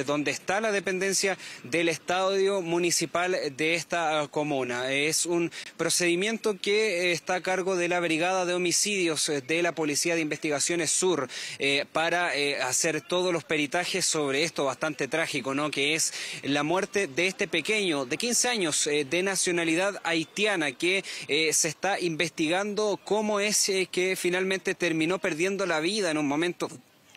donde está la dependencia del estadio municipal de esta comuna. Es un procedimiento que eh, está a cargo de la Brigada de Homicidios eh, de la Policía de Investigaciones Sur eh, para eh, hacer todos los peritajes sobre esto bastante trágico, ¿no? Que es la muerte de este pequeño de 15 años eh, de nacionalidad haitiana que eh, se está investigando cómo es eh, que finalmente terminó perdiendo la vida en un momento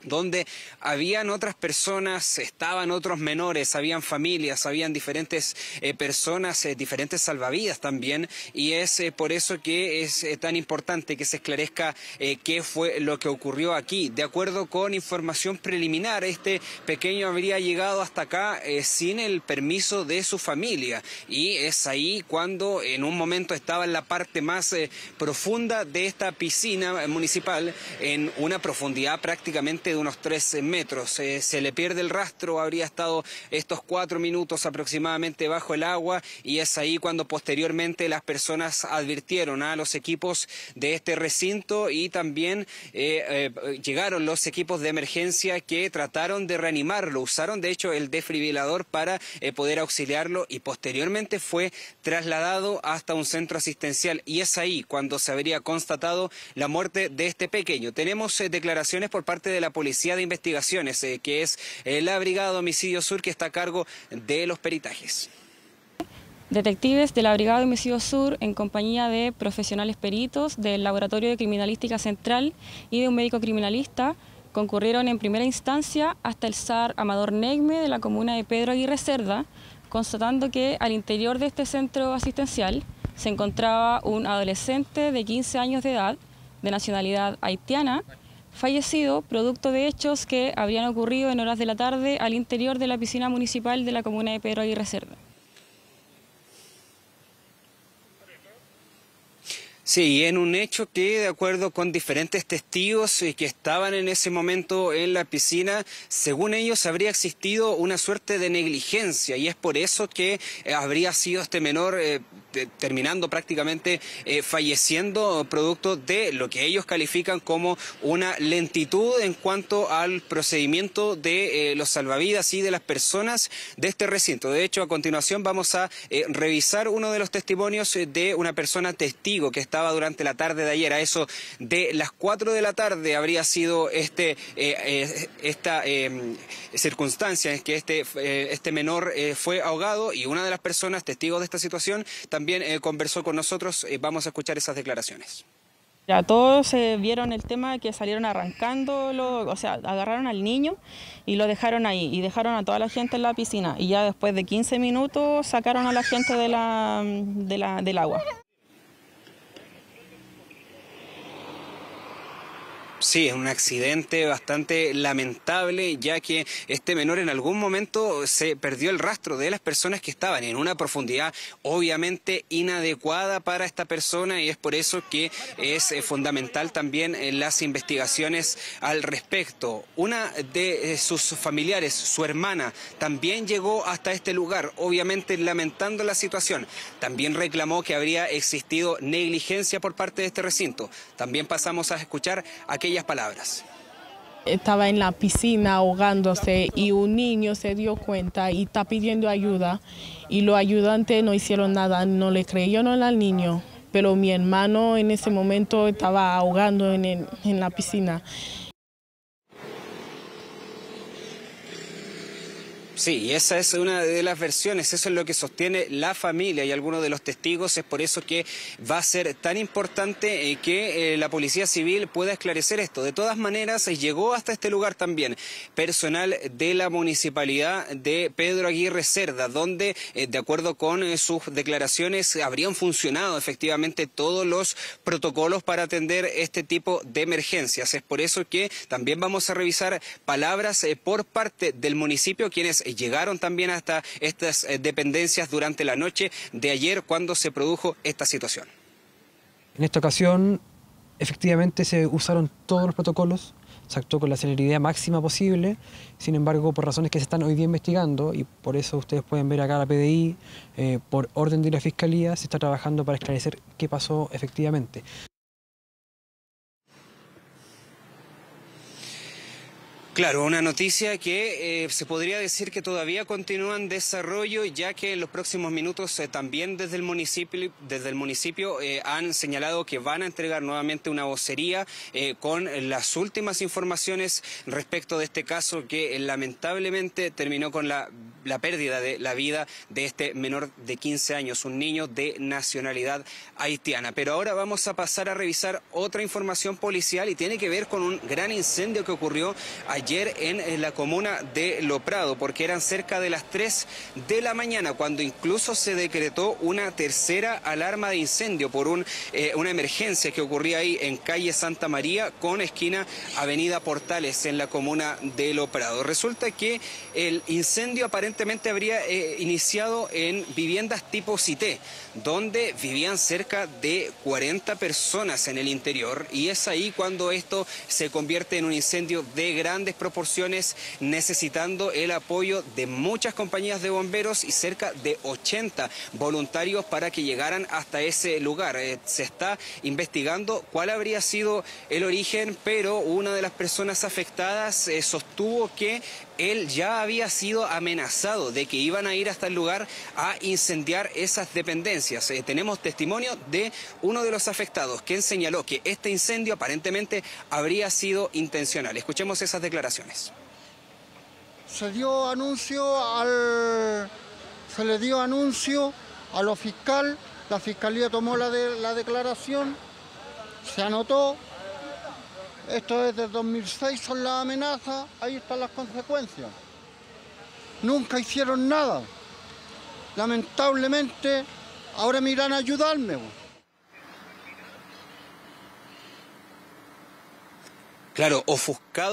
donde habían otras personas, estaban otros menores, habían familias, habían diferentes eh, personas, eh, diferentes salvavidas también, y es eh, por eso que es tan importante que se esclarezca qué fue lo que ocurrió aquí. De acuerdo con información preliminar, este pequeño habría llegado hasta acá sin el permiso de su familia, y es ahí cuando en un momento estaba en la parte más profunda de esta piscina municipal, en una profundidad prácticamente de unos 13 metros. Eh, se le pierde el rastro, habría estado estos cuatro minutos aproximadamente bajo el agua y es ahí cuando posteriormente las personas advirtieron a los equipos de este recinto y también eh, eh, llegaron los equipos de emergencia que trataron de reanimarlo, usaron de hecho el defibrilador para poder auxiliarlo y posteriormente fue trasladado hasta un centro asistencial y es ahí cuando se habría constatado la muerte de este pequeño. Tenemos declaraciones por parte de la Policía de Investigaciones, que es la Brigada de Homicidio Sur que está a cargo de los peritajes. Detectives de la Brigada de Homicidio Sur, en compañía de profesionales peritos del Laboratorio de Criminalística Central y de un médico criminalista, concurrieron en primera instancia hasta el SAR Amador Negme de la comuna de Pedro Aguirre Cerda, constatando que al interior de este centro asistencial se encontraba un adolescente de 15 años de edad, de nacionalidad haitiana, fallecido producto de hechos que habrían ocurrido en horas de la tarde al interior de la piscina municipal de la comuna de Pedro Aguirre Cerda. Sí, en un hecho que, de acuerdo con diferentes testigos eh, que estaban en ese momento en la piscina, según ellos habría existido una suerte de negligencia y es por eso que eh, habría sido este menor eh, terminando prácticamente falleciendo producto de lo que ellos califican como una lentitud en cuanto al procedimiento de los salvavidas y de las personas de este recinto. De hecho, a continuación vamos a revisar uno de los testimonios de una persona testigo que estaba durante la tarde de ayer. A eso de las 4 de la tarde habría sido este, eh, eh, esta eh, circunstancia en que este, este menor fue ahogado y una de las personas testigos de esta situación también conversó con nosotros. vamos a escuchar esas declaraciones. Ya todos vieron el tema que salieron arrancando, o sea, agarraron al niño y lo dejaron ahí y dejaron a toda la gente en la piscina y ya después de 15 minutos sacaron a la gente de la, del agua. Sí, es un accidente bastante lamentable, ya que este menor en algún momento se perdió el rastro de las personas que estaban en una profundidad obviamente inadecuada para esta persona y es por eso que es eh, fundamental también eh, las investigaciones al respecto. Una de eh, sus familiares, su hermana, también llegó hasta este lugar, obviamente lamentando la situación. También reclamó que habría existido negligencia por parte de este recinto. También pasamos a escuchar a palabras. Estaba en la piscina ahogándose y un niño se dio cuenta y está pidiendo ayuda y los ayudantes no hicieron nada, no le creyeron al niño, pero mi hermano en ese momento estaba ahogando en la piscina. Sí, esa es una de las versiones, eso es lo que sostiene la familia y algunos de los testigos, es por eso que va a ser tan importante eh, que eh, la Policía Civil pueda esclarecer esto. De todas maneras, eh, llegó hasta este lugar también personal de la Municipalidad de Pedro Aguirre Cerda, donde, de acuerdo con sus declaraciones, habrían funcionado efectivamente todos los protocolos para atender este tipo de emergencias. Es por eso que también vamos a revisar palabras por parte del municipio, quienes llegaron también hasta estas eh, dependencias durante la noche de ayer cuando se produjo esta situación. En esta ocasión, efectivamente se usaron todos los protocolos, se actuó con la celeridad máxima posible, sin embargo, por razones que se están hoy día investigando, y por eso ustedes pueden ver acá la PDI, eh, por orden de la Fiscalía, se está trabajando para esclarecer qué pasó efectivamente. Claro, una noticia que eh, se podría decir que todavía continúa en desarrollo, ya que en los próximos minutos eh, también desde el municipio, desde el municipio eh, han señalado que van a entregar nuevamente una vocería con las últimas informaciones respecto de este caso que lamentablemente terminó con la, la pérdida de la vida de este menor de 15 años, un niño de nacionalidad haitiana. Pero ahora vamos a pasar a revisar otra información policial y tiene que ver con un gran incendio que ocurrió ayer ayer en la comuna de Loprado, porque eran cerca de las 3 de la mañana, cuando incluso se decretó una tercera alarma de incendio por eh, una emergencia que ocurría ahí en calle Santa María con esquina Avenida Portales en la comuna de Loprado. Resulta que el incendio aparentemente habría eh, iniciado en viviendas tipo Cité, donde vivían cerca de 40 personas en el interior y es ahí cuando esto se convierte en un incendio de grandes proporciones necesitando el apoyo de muchas compañías de bomberos y cerca de 80 voluntarios para que llegaran hasta ese lugar. Eh, se está investigando cuál habría sido el origen, pero una de las personas afectadas eh, sostuvo que él ya había sido amenazado de que iban a ir hasta el lugar a incendiar esas dependencias. Eh, tenemos testimonio de uno de los afectados, quien señaló que este incendio aparentemente habría sido intencional. Escuchemos esas declaraciones. Se dio anuncio al. Se le dio anuncio a los fiscal, la fiscalía tomó la declaración, se anotó, esto es de 2006, son las amenazas, ahí están las consecuencias. Nunca hicieron nada. Lamentablemente, ahora me irán a ayudarme. Claro,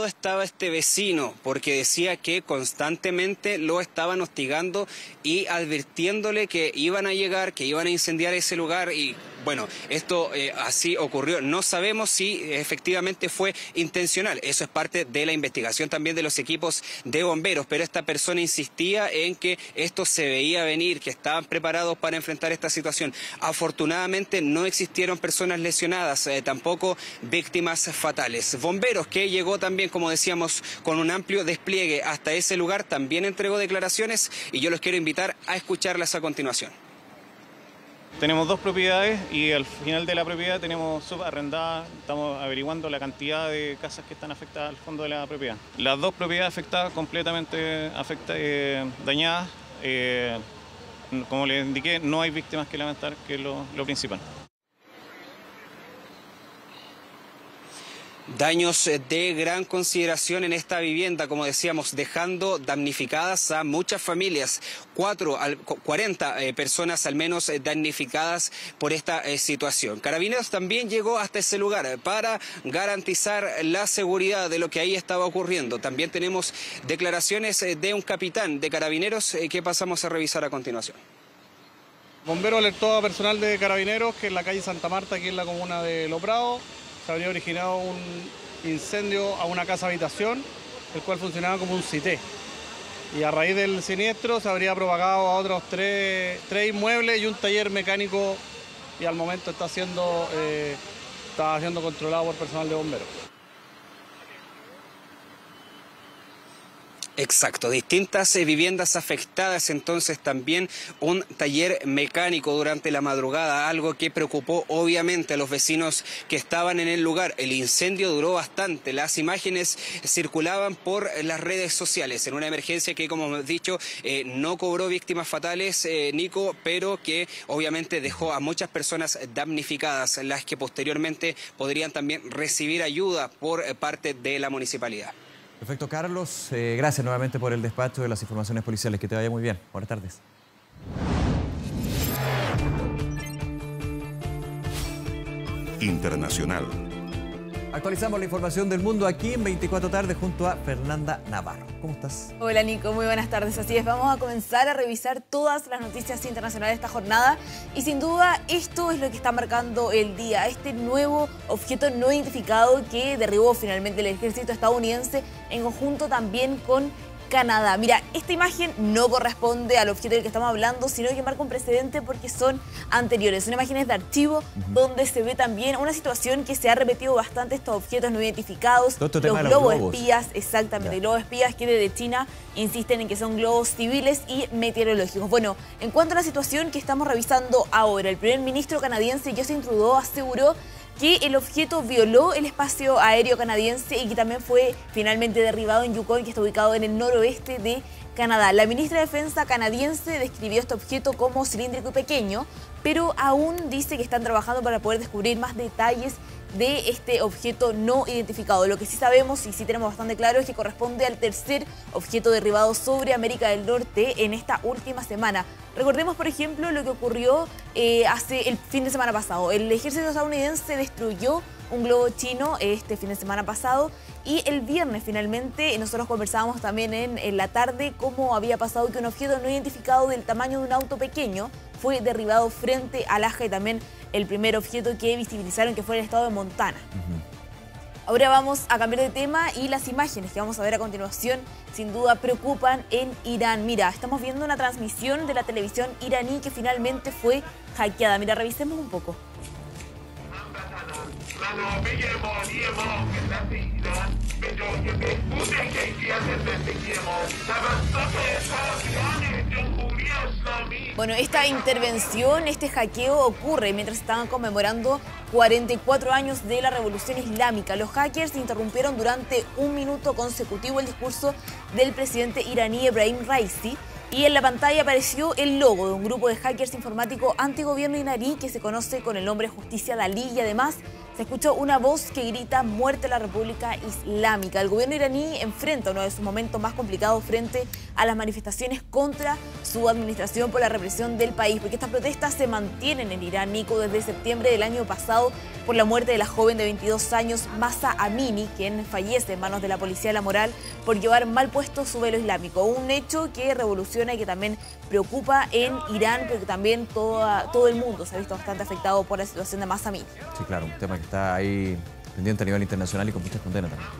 estaba este vecino porque decía que constantemente lo estaban hostigando y advirtiéndole que iban a llegar, que iban a incendiar ese lugar y bueno, esto eh, así ocurrió. No sabemos si efectivamente fue intencional. Eso es parte de la investigación también de los equipos de bomberos. Pero esta persona insistía en que esto se veía venir, que estaban preparados para enfrentar esta situación. Afortunadamente no existieron personas lesionadas, eh, tampoco víctimas fatales. Bomberos que llegó también, como decíamos, con un amplio despliegue hasta ese lugar, también entregó declaraciones y yo los quiero invitar a escucharlas a continuación. Tenemos dos propiedades y al final de la propiedad tenemos subarrendada, estamos averiguando la cantidad de casas que están afectadas al fondo de la propiedad. Las dos propiedades afectadas, completamente afectadas, eh, dañadas, eh, como les indiqué, no hay víctimas que lamentar, que es lo principal. Daños de gran consideración en esta vivienda, como decíamos, dejando damnificadas a muchas familias, cuatro, cuarenta eh, personas al menos eh, damnificadas por esta eh, situación. Carabineros también llegó hasta ese lugar para garantizar la seguridad de lo que ahí estaba ocurriendo. También tenemos declaraciones de un capitán de Carabineros que pasamos a revisar a continuación. Bombero alertó a personal de Carabineros que en la calle Santa Marta, aquí en la comuna de Loprado, se habría originado un incendio a una casa habitación, el cual funcionaba como un CITE. Y a raíz del siniestro se habría propagado a otros tres, inmuebles y un taller mecánico y al momento está siendo, eh, está siendo controlado por personal de bomberos. Exacto, distintas eh, viviendas afectadas, entonces también un taller mecánico durante la madrugada, algo que preocupó obviamente a los vecinos que estaban en el lugar. El incendio duró bastante, las imágenes circulaban por las redes sociales en una emergencia que, como hemos dicho, eh, no cobró víctimas fatales, eh, Nico, pero que obviamente dejó a muchas personas damnificadas, las que posteriormente podrían también recibir ayuda por parte de la municipalidad. Perfecto, Carlos. Eh, gracias nuevamente por el despacho de las informaciones policiales. Que te vaya muy bien. Buenas tardes. Internacional. Actualizamos la información del mundo aquí en 24 tardes junto a Fernanda Navarro. ¿Cómo estás? Hola Nico, muy buenas tardes. Así es, vamos a comenzar a revisar todas las noticias internacionales de esta jornada y sin duda esto es lo que está marcando el día, este nuevo objeto no identificado que derribó finalmente el ejército estadounidense en conjunto también con Canadá. Mira, esta imagen no corresponde al objeto del que estamos hablando, sino que marca un precedente porque son anteriores. Son imágenes de archivo donde se ve también una situación que se ha repetido bastante estos objetos no identificados. los globos, espías, exactamente. Globos espías que desde China insisten en que son globos civiles y meteorológicos. Bueno, en cuanto a la situación que estamos revisando ahora, el primer ministro canadiense Justin Trudeau aseguró que el objeto violó el espacio aéreo canadiense y que también fue finalmente derribado en Yukon, que está ubicado en el noroeste de Canadá. La ministra de Defensa canadiense describió este objeto como cilíndrico y pequeño, pero aún dice que están trabajando para poder descubrir más detalles de este objeto no identificado. Lo que sí sabemos y sí tenemos bastante claro es que corresponde al tercer objeto derribado sobre América del Norte en esta última semana. Recordemos, por ejemplo, lo que ocurrió eh, hace el fin de semana pasado. El ejército estadounidense destruyó un globo chino este fin de semana pasado y el viernes finalmente nosotros conversábamos también en, en la tarde cómo había pasado que un objeto no identificado del tamaño de un auto pequeño fue derribado frente al Aja y también el primer objeto que visibilizaron que fue el estado de Montana. Ahora vamos a cambiar de tema y las imágenes que vamos a ver a continuación sin duda preocupan en Irán. Mira, estamos viendo una transmisión de la televisión iraní que finalmente fue hackeada. Mira, revisemos un poco. Bueno, esta intervención, este hackeo ocurre mientras estaban conmemorando 44 años de la revolución islámica. Los hackers interrumpieron durante un minuto consecutivo el discurso del presidente iraní Ebrahim Raisi y en la pantalla apareció el logo de un grupo de hackers informáticos antigobierno iraní que se conoce con el nombre Justicia Dalí y además se escuchó una voz que grita muerte a la República Islámica. El gobierno iraní enfrenta uno de sus momentos más complicados frente a las manifestaciones contra su administración por la represión del país, porque estas protestas se mantienen en Irán, Nico, desde septiembre del año pasado por la muerte de la joven de 22 años, Masa Amini, quien fallece en manos de la policía de la moral por llevar mal puesto su velo islámico. Un hecho que revoluciona y que también preocupa en Irán, pero que también toda, todo el mundo se ha visto bastante afectado por la situación de Masa Amini. Sí, claro, un tema que está ahí pendiente a nivel internacional y con muchas condenas también.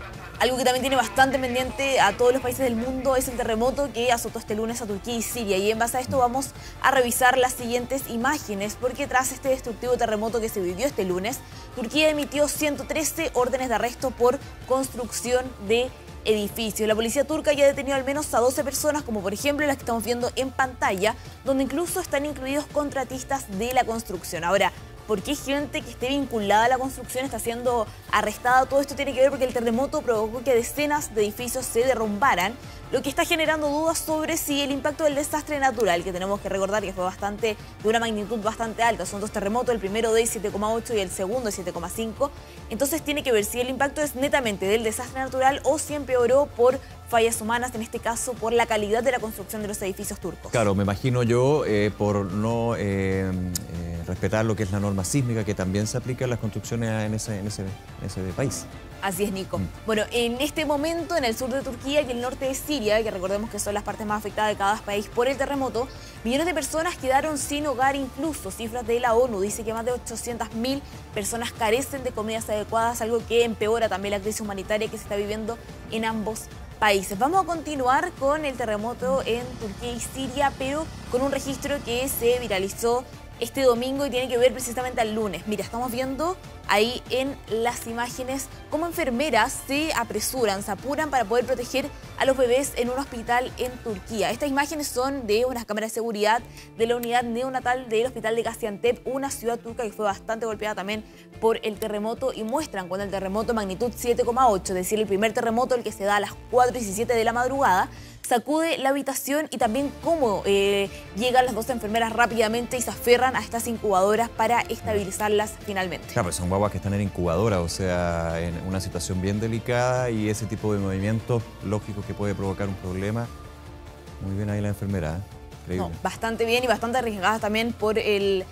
Algo que también tiene bastante pendiente a todos los países del mundo es el terremoto que azotó este lunes a Turquía y Siria. Y en base a esto vamos a revisar las siguientes imágenes, porque tras este destructivo terremoto que se vivió este lunes, Turquía emitió 113 órdenes de arresto por construcción de edificios. La policía turca ya ha detenido al menos a 12 personas, como por ejemplo las que estamos viendo en pantalla, donde incluso están incluidos contratistas de la construcción. Ahora, ¿Por qué gente que esté vinculada a la construcción está siendo arrestada? Todo esto tiene que ver porque el terremoto provocó que decenas de edificios se derrumbaran, lo que está generando dudas sobre si el impacto del desastre natural, que tenemos que recordar que fue bastante de una magnitud bastante alta, son dos terremotos, el primero de 7,8 y el segundo de 7,5, entonces tiene que ver si el impacto es netamente del desastre natural o si empeoró por fallas humanas, en este caso por la calidad de la construcción de los edificios turcos. Claro, me imagino yo, eh, por no eh, eh, respetar lo que es la norma sísmica, que también se aplica en las construcciones en ese, en ese, en ese país. Así es, Nico. Bueno, en este momento, en el sur de Turquía y el norte de Siria, que recordemos que son las partes más afectadas de cada país por el terremoto, millones de personas quedaron sin hogar, incluso cifras de la ONU dice que más de 800.000 personas carecen de comidas adecuadas, algo que empeora también la crisis humanitaria que se está viviendo en ambos países. Vamos a continuar con el terremoto en Turquía y Siria, pero con un registro que se viralizó este domingo y tiene que ver precisamente al lunes. Mira, estamos viendo ahí en las imágenes cómo enfermeras se apresuran, se apuran para poder proteger a los bebés en un hospital en Turquía. Estas imágenes son de unas cámaras de seguridad de la unidad neonatal del hospital de Gaziantep, una ciudad turca que fue bastante golpeada también por el terremoto y muestran cuando el terremoto magnitud 7,8, es decir, el primer terremoto, el que se da a las 4 y 17 de la madrugada, sacude la habitación y también cómo eh, llegan las dos enfermeras rápidamente y se aferran a estas incubadoras para estabilizarlas finalmente. Claro, pues son guaguas que están en incubadora, o sea, en una situación bien delicada y ese tipo de movimientos lógicos que puede provocar un problema. Muy bien ahí la enfermera. ¿eh? No, bastante bien y bastante arriesgada también por el,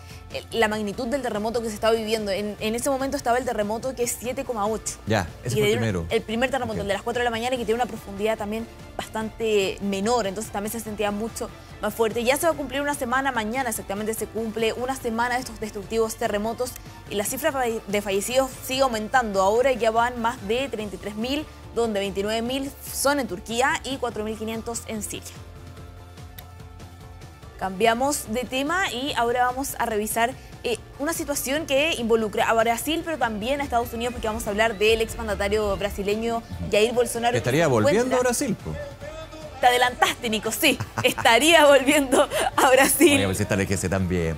la magnitud del terremoto que se estaba viviendo. En, ese momento estaba el terremoto que es 7,8. Ya, ese fue el primero. El primer terremoto, el de las 4 de la mañana, y que tiene una profundidad también bastante menor, entonces también se sentía mucho más fuerte. Ya se va a cumplir una semana, mañana exactamente se cumple una semana de estos destructivos terremotos y la cifra de fallecidos sigue aumentando. Ahora ya van más de 33.000, donde 29.000 son en Turquía y 4.500 en Siria. Cambiamos de tema y ahora vamos a revisar eh, una situación que involucra a Brasil, pero también a Estados Unidos, porque vamos a hablar del exmandatario brasileño Jair Bolsonaro. ¿Estaría volviendo a Brasil? Te adelantaste, Nico, sí. Estaría volviendo a Brasil. Voy a ver si está también.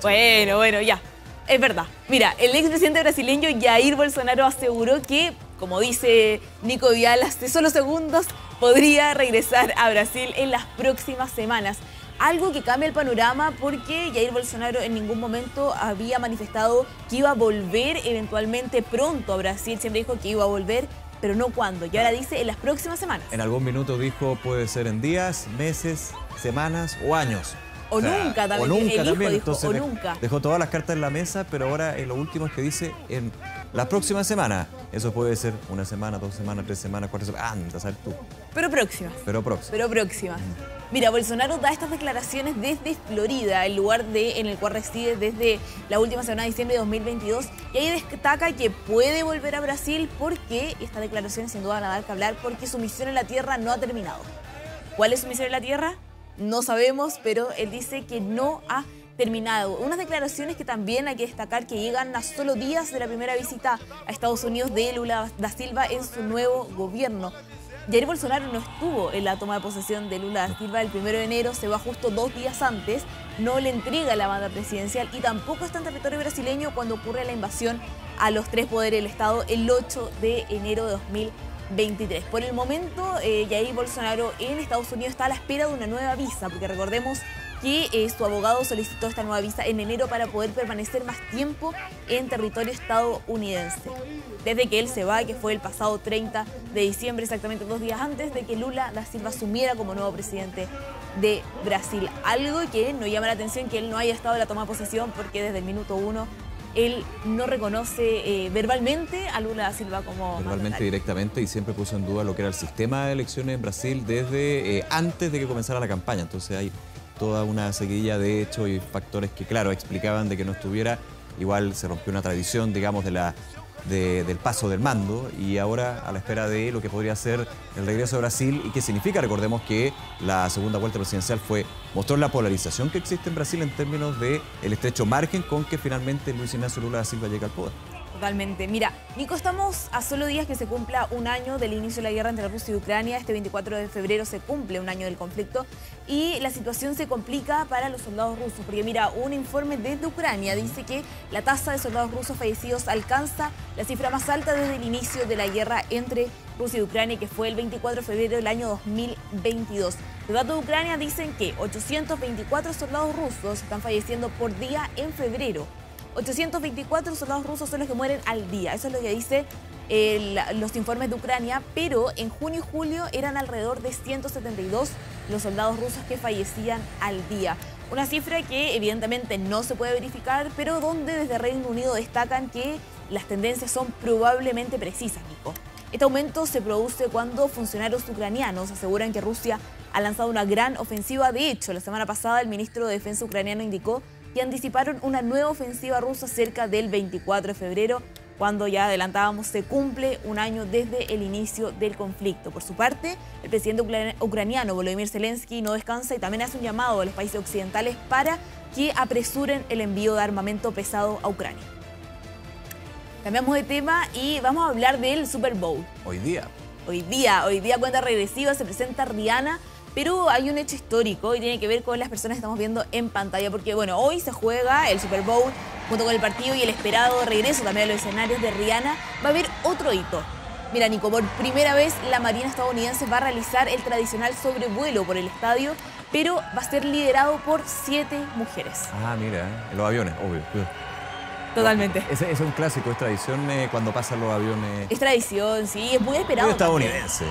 bueno, bueno, ya. Es verdad. Mira, el expresidente brasileño Jair Bolsonaro aseguró que, como dice Nico Vial, hace solo segundos podría regresar a Brasil en las próximas semanas. Algo que cambia el panorama porque Jair Bolsonaro en ningún momento había manifestado que iba a volver eventualmente pronto a Brasil, siempre dijo que iba a volver, pero no cuándo, y ahora dice en las próximas semanas. En algún minuto dijo puede ser en días, meses, semanas o años. O, nunca también. O nunca el también. Hijo dijo, o nunca. dejó todas las cartas en la mesa, pero ahora en lo último es que dice en la próxima semana. Eso puede ser una semana, dos semanas, tres semanas, cuatro semanas. Anda, a saber tú. Pero próxima. Pero próximo. Pero próxima. Mira, Bolsonaro da estas declaraciones desde Florida, el lugar de, en el cual reside desde la última semana de diciembre de 2022. Y ahí destaca que puede volver a Brasil porque estas declaraciones sin duda van a dar que hablar porque su misión en la Tierra no ha terminado. ¿Cuál es su misión en la Tierra? No sabemos, pero él dice que no ha terminado. Unas declaraciones que también hay que destacar que llegan a solo días de la primera visita a Estados Unidos de Lula da Silva en su nuevo gobierno. Jair Bolsonaro no estuvo en la toma de posesión de Lula da Silva el primero de enero, se va justo dos días antes, no le entrega la banda presidencial y tampoco está en territorio brasileño cuando ocurre la invasión a los tres poderes del Estado el 8 de enero de 2023. Por el momento, eh, Jair Bolsonaro en Estados Unidos está a la espera de una nueva visa, porque recordemos que eh, su abogado solicitó esta nueva visa en enero para poder permanecer más tiempo en territorio estadounidense. Desde que él se va, que fue el pasado 30 de diciembre, exactamente dos días antes de que Lula da Silva asumiera como nuevo presidente de Brasil. Algo que no llama la atención que él no haya estado en la toma de posesión porque desde el minuto uno él no reconoce eh, verbalmente a Lula da Silva como Verbalmente mandatario. directamente y siempre puso en duda lo que era el sistema de elecciones en Brasil desde eh, antes de que comenzara la campaña. Entonces hay toda una seguidilla de hechos y factores que, claro, explicaban de que no estuviera. Igual se rompió una tradición, digamos, de la, de- del paso del mando y ahora a la espera de lo que podría ser el regreso a Brasil y qué significa. Recordemos que la segunda vuelta presidencial fue mostró la polarización que existe en Brasil en términos de el estrecho margen con que finalmente Luis Ignacio Lula da Silva llega al poder. Totalmente. Mira, Nico, estamos a solo días que se cumpla un año del inicio de la guerra entre Rusia y Ucrania. Este 24 de febrero se cumple un año del conflicto y la situación se complica para los soldados rusos. Porque mira, un informe desde Ucrania dice que la tasa de soldados rusos fallecidos alcanza la cifra más alta desde el inicio de la guerra entre Rusia y Ucrania, que fue el 24 de febrero del año 2022. Los datos de Ucrania dicen que 824 soldados rusos están falleciendo por día en febrero. 824 soldados rusos son los que mueren al día. Eso es lo que dice los informes de Ucrania, pero en junio y julio eran alrededor de 172 los soldados rusos que fallecían al día. Una cifra que evidentemente no se puede verificar, pero donde desde Reino Unido destacan que las tendencias son probablemente precisas, Nico. Este aumento se produce cuando funcionarios ucranianos aseguran que Rusia ha lanzado una gran ofensiva. De hecho, la semana pasada el ministro de Defensa ucraniano indicó que anticiparon una nueva ofensiva rusa cerca del 24 de febrero, cuando ya adelantábamos se cumple un año desde el inicio del conflicto. Por su parte, el presidente ucra- ucraniano Volodymyr Zelensky no descansa y también hace un llamado a los países occidentales para que apresuren el envío de armamento pesado a Ucrania. Cambiamos de tema y vamos a hablar del Super Bowl. Hoy día. Hoy día, hoy día cuenta regresiva, se presenta Rihanna, pero hay un hecho histórico y tiene que ver con las personas que estamos viendo en pantalla, porque bueno, hoy se juega el Super Bowl junto con el partido y el esperado regreso también a los escenarios de Rihanna, va a haber otro hito. Mira, Nico, por primera vez la Marina estadounidense va a realizar el tradicional sobrevuelo por el estadio, pero va a ser liderado por siete mujeres. Ah, mira, en los aviones, obvio. Totalmente. Ese es un clásico, es tradición eh, cuando pasan los aviones. Es tradición, sí, es muy esperado. Muy estadounidense.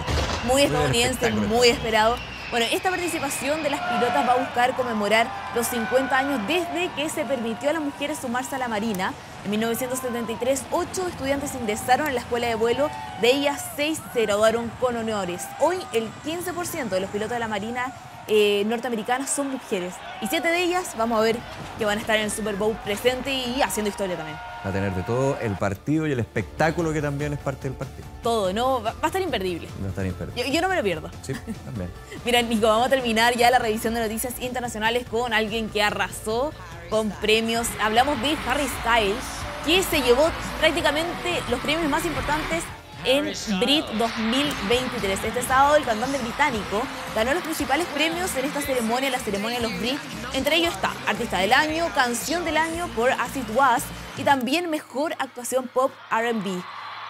Muy estadounidense, muy esperado. Bueno, esta participación de las pilotas va a buscar conmemorar los 50 años desde que se permitió a las mujeres sumarse a la Marina. En 1973, ocho estudiantes ingresaron a la escuela de vuelo, de ellas seis se graduaron con honores. Hoy, el 15% de los pilotos de la Marina eh, norteamericana son mujeres. Y siete de ellas, vamos a ver que van a estar en el Super Bowl presente y haciendo historia también. Va a tener de todo el partido y el espectáculo que también es parte del partido. Todo, ¿no? Va va a estar imperdible. No estar imperdible. Yo, yo no me lo pierdo. Sí, también. Mira, Nico, vamos a terminar ya la revisión de noticias internacionales con alguien que arrasó con premios. Hablamos de Harry Styles, que se llevó prácticamente los premios más importantes en Brit 2023. Este sábado el cantante británico ganó los principales premios en esta ceremonia, la ceremonia de los Brit. Entre ellos está Artista del Año, Canción del Año por As It Was y también Mejor Actuación Pop R&B.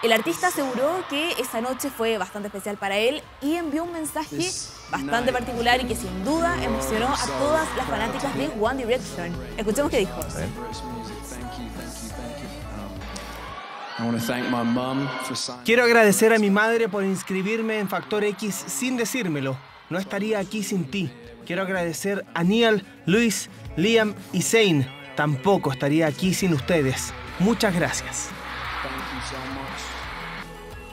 El artista aseguró que esa noche fue bastante especial para él y envió un mensaje bastante particular y que sin duda emocionó a todas las fanáticas de One Direction. Escuchemos qué dijo. Quiero agradecer a mi madre por inscribirme en Factor X sin decírmelo. No estaría aquí sin ti. Quiero agradecer a Neil, Luis, Liam y Zane. Tampoco estaría aquí sin ustedes. Muchas gracias.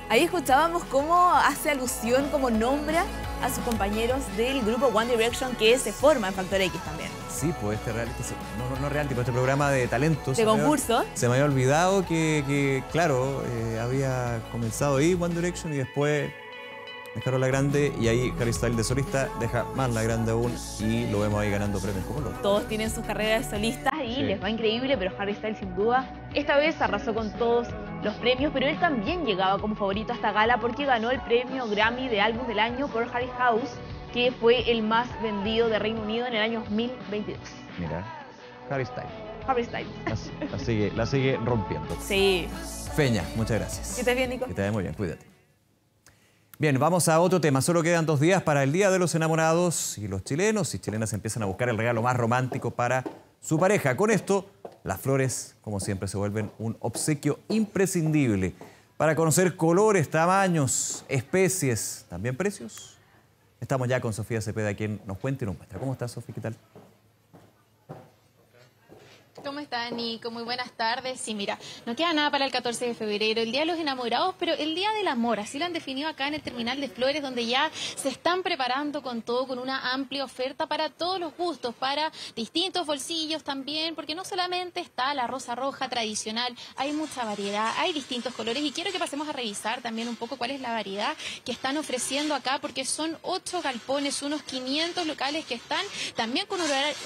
Ahí escuchábamos cómo hace alusión, como nombra a sus compañeros del grupo One Direction que se forma en Factor X también. Sí, pues este reality, no, no, no reality, pero este programa de talentos. De concurso. se me había olvidado que, que claro, eh, había comenzado ahí One Direction y después dejaron la grande y ahí Harry Styles de solista deja más la grande aún y lo vemos ahí ganando premios como lo. Todos tienen sus carreras de solistas y les va increíble, pero Harry Styles sin duda esta vez arrasó con todos los premios, pero él también llegaba como favorito a esta gala porque ganó el premio Grammy de Álbum del Año por Harry House, que fue el más vendido de Reino Unido en el año 2022. Mira, Harry Styles. Harry Styles. La, la sigue, la sigue rompiendo. Sí. Feña, muchas gracias. Que estés bien, Nico. Que te vaya muy bien, cuídate. Bien, vamos a otro tema. Solo quedan dos días para el Día de los Enamorados y los chilenos y chilenas empiezan a buscar el regalo más romántico para su pareja. Con esto, las flores, como siempre, se vuelven un obsequio imprescindible para conocer colores, tamaños, especies, también precios. Estamos ya con Sofía Cepeda, quien nos cuenta y nos muestra. ¿Cómo estás, Sofía? ¿Qué tal? ¿Cómo está, Nico? Muy buenas tardes. Sí, mira, no queda nada para el 14 de febrero, el Día de los Enamorados, pero el Día del Amor, así lo han definido acá en el Terminal de Flores, donde ya se están preparando con todo, con una amplia oferta para todos los gustos, para distintos bolsillos también, porque no solamente está la rosa roja tradicional, hay mucha variedad, hay distintos colores y quiero que pasemos a revisar también un poco cuál es la variedad que están ofreciendo acá, porque son ocho galpones, unos 500 locales que están también con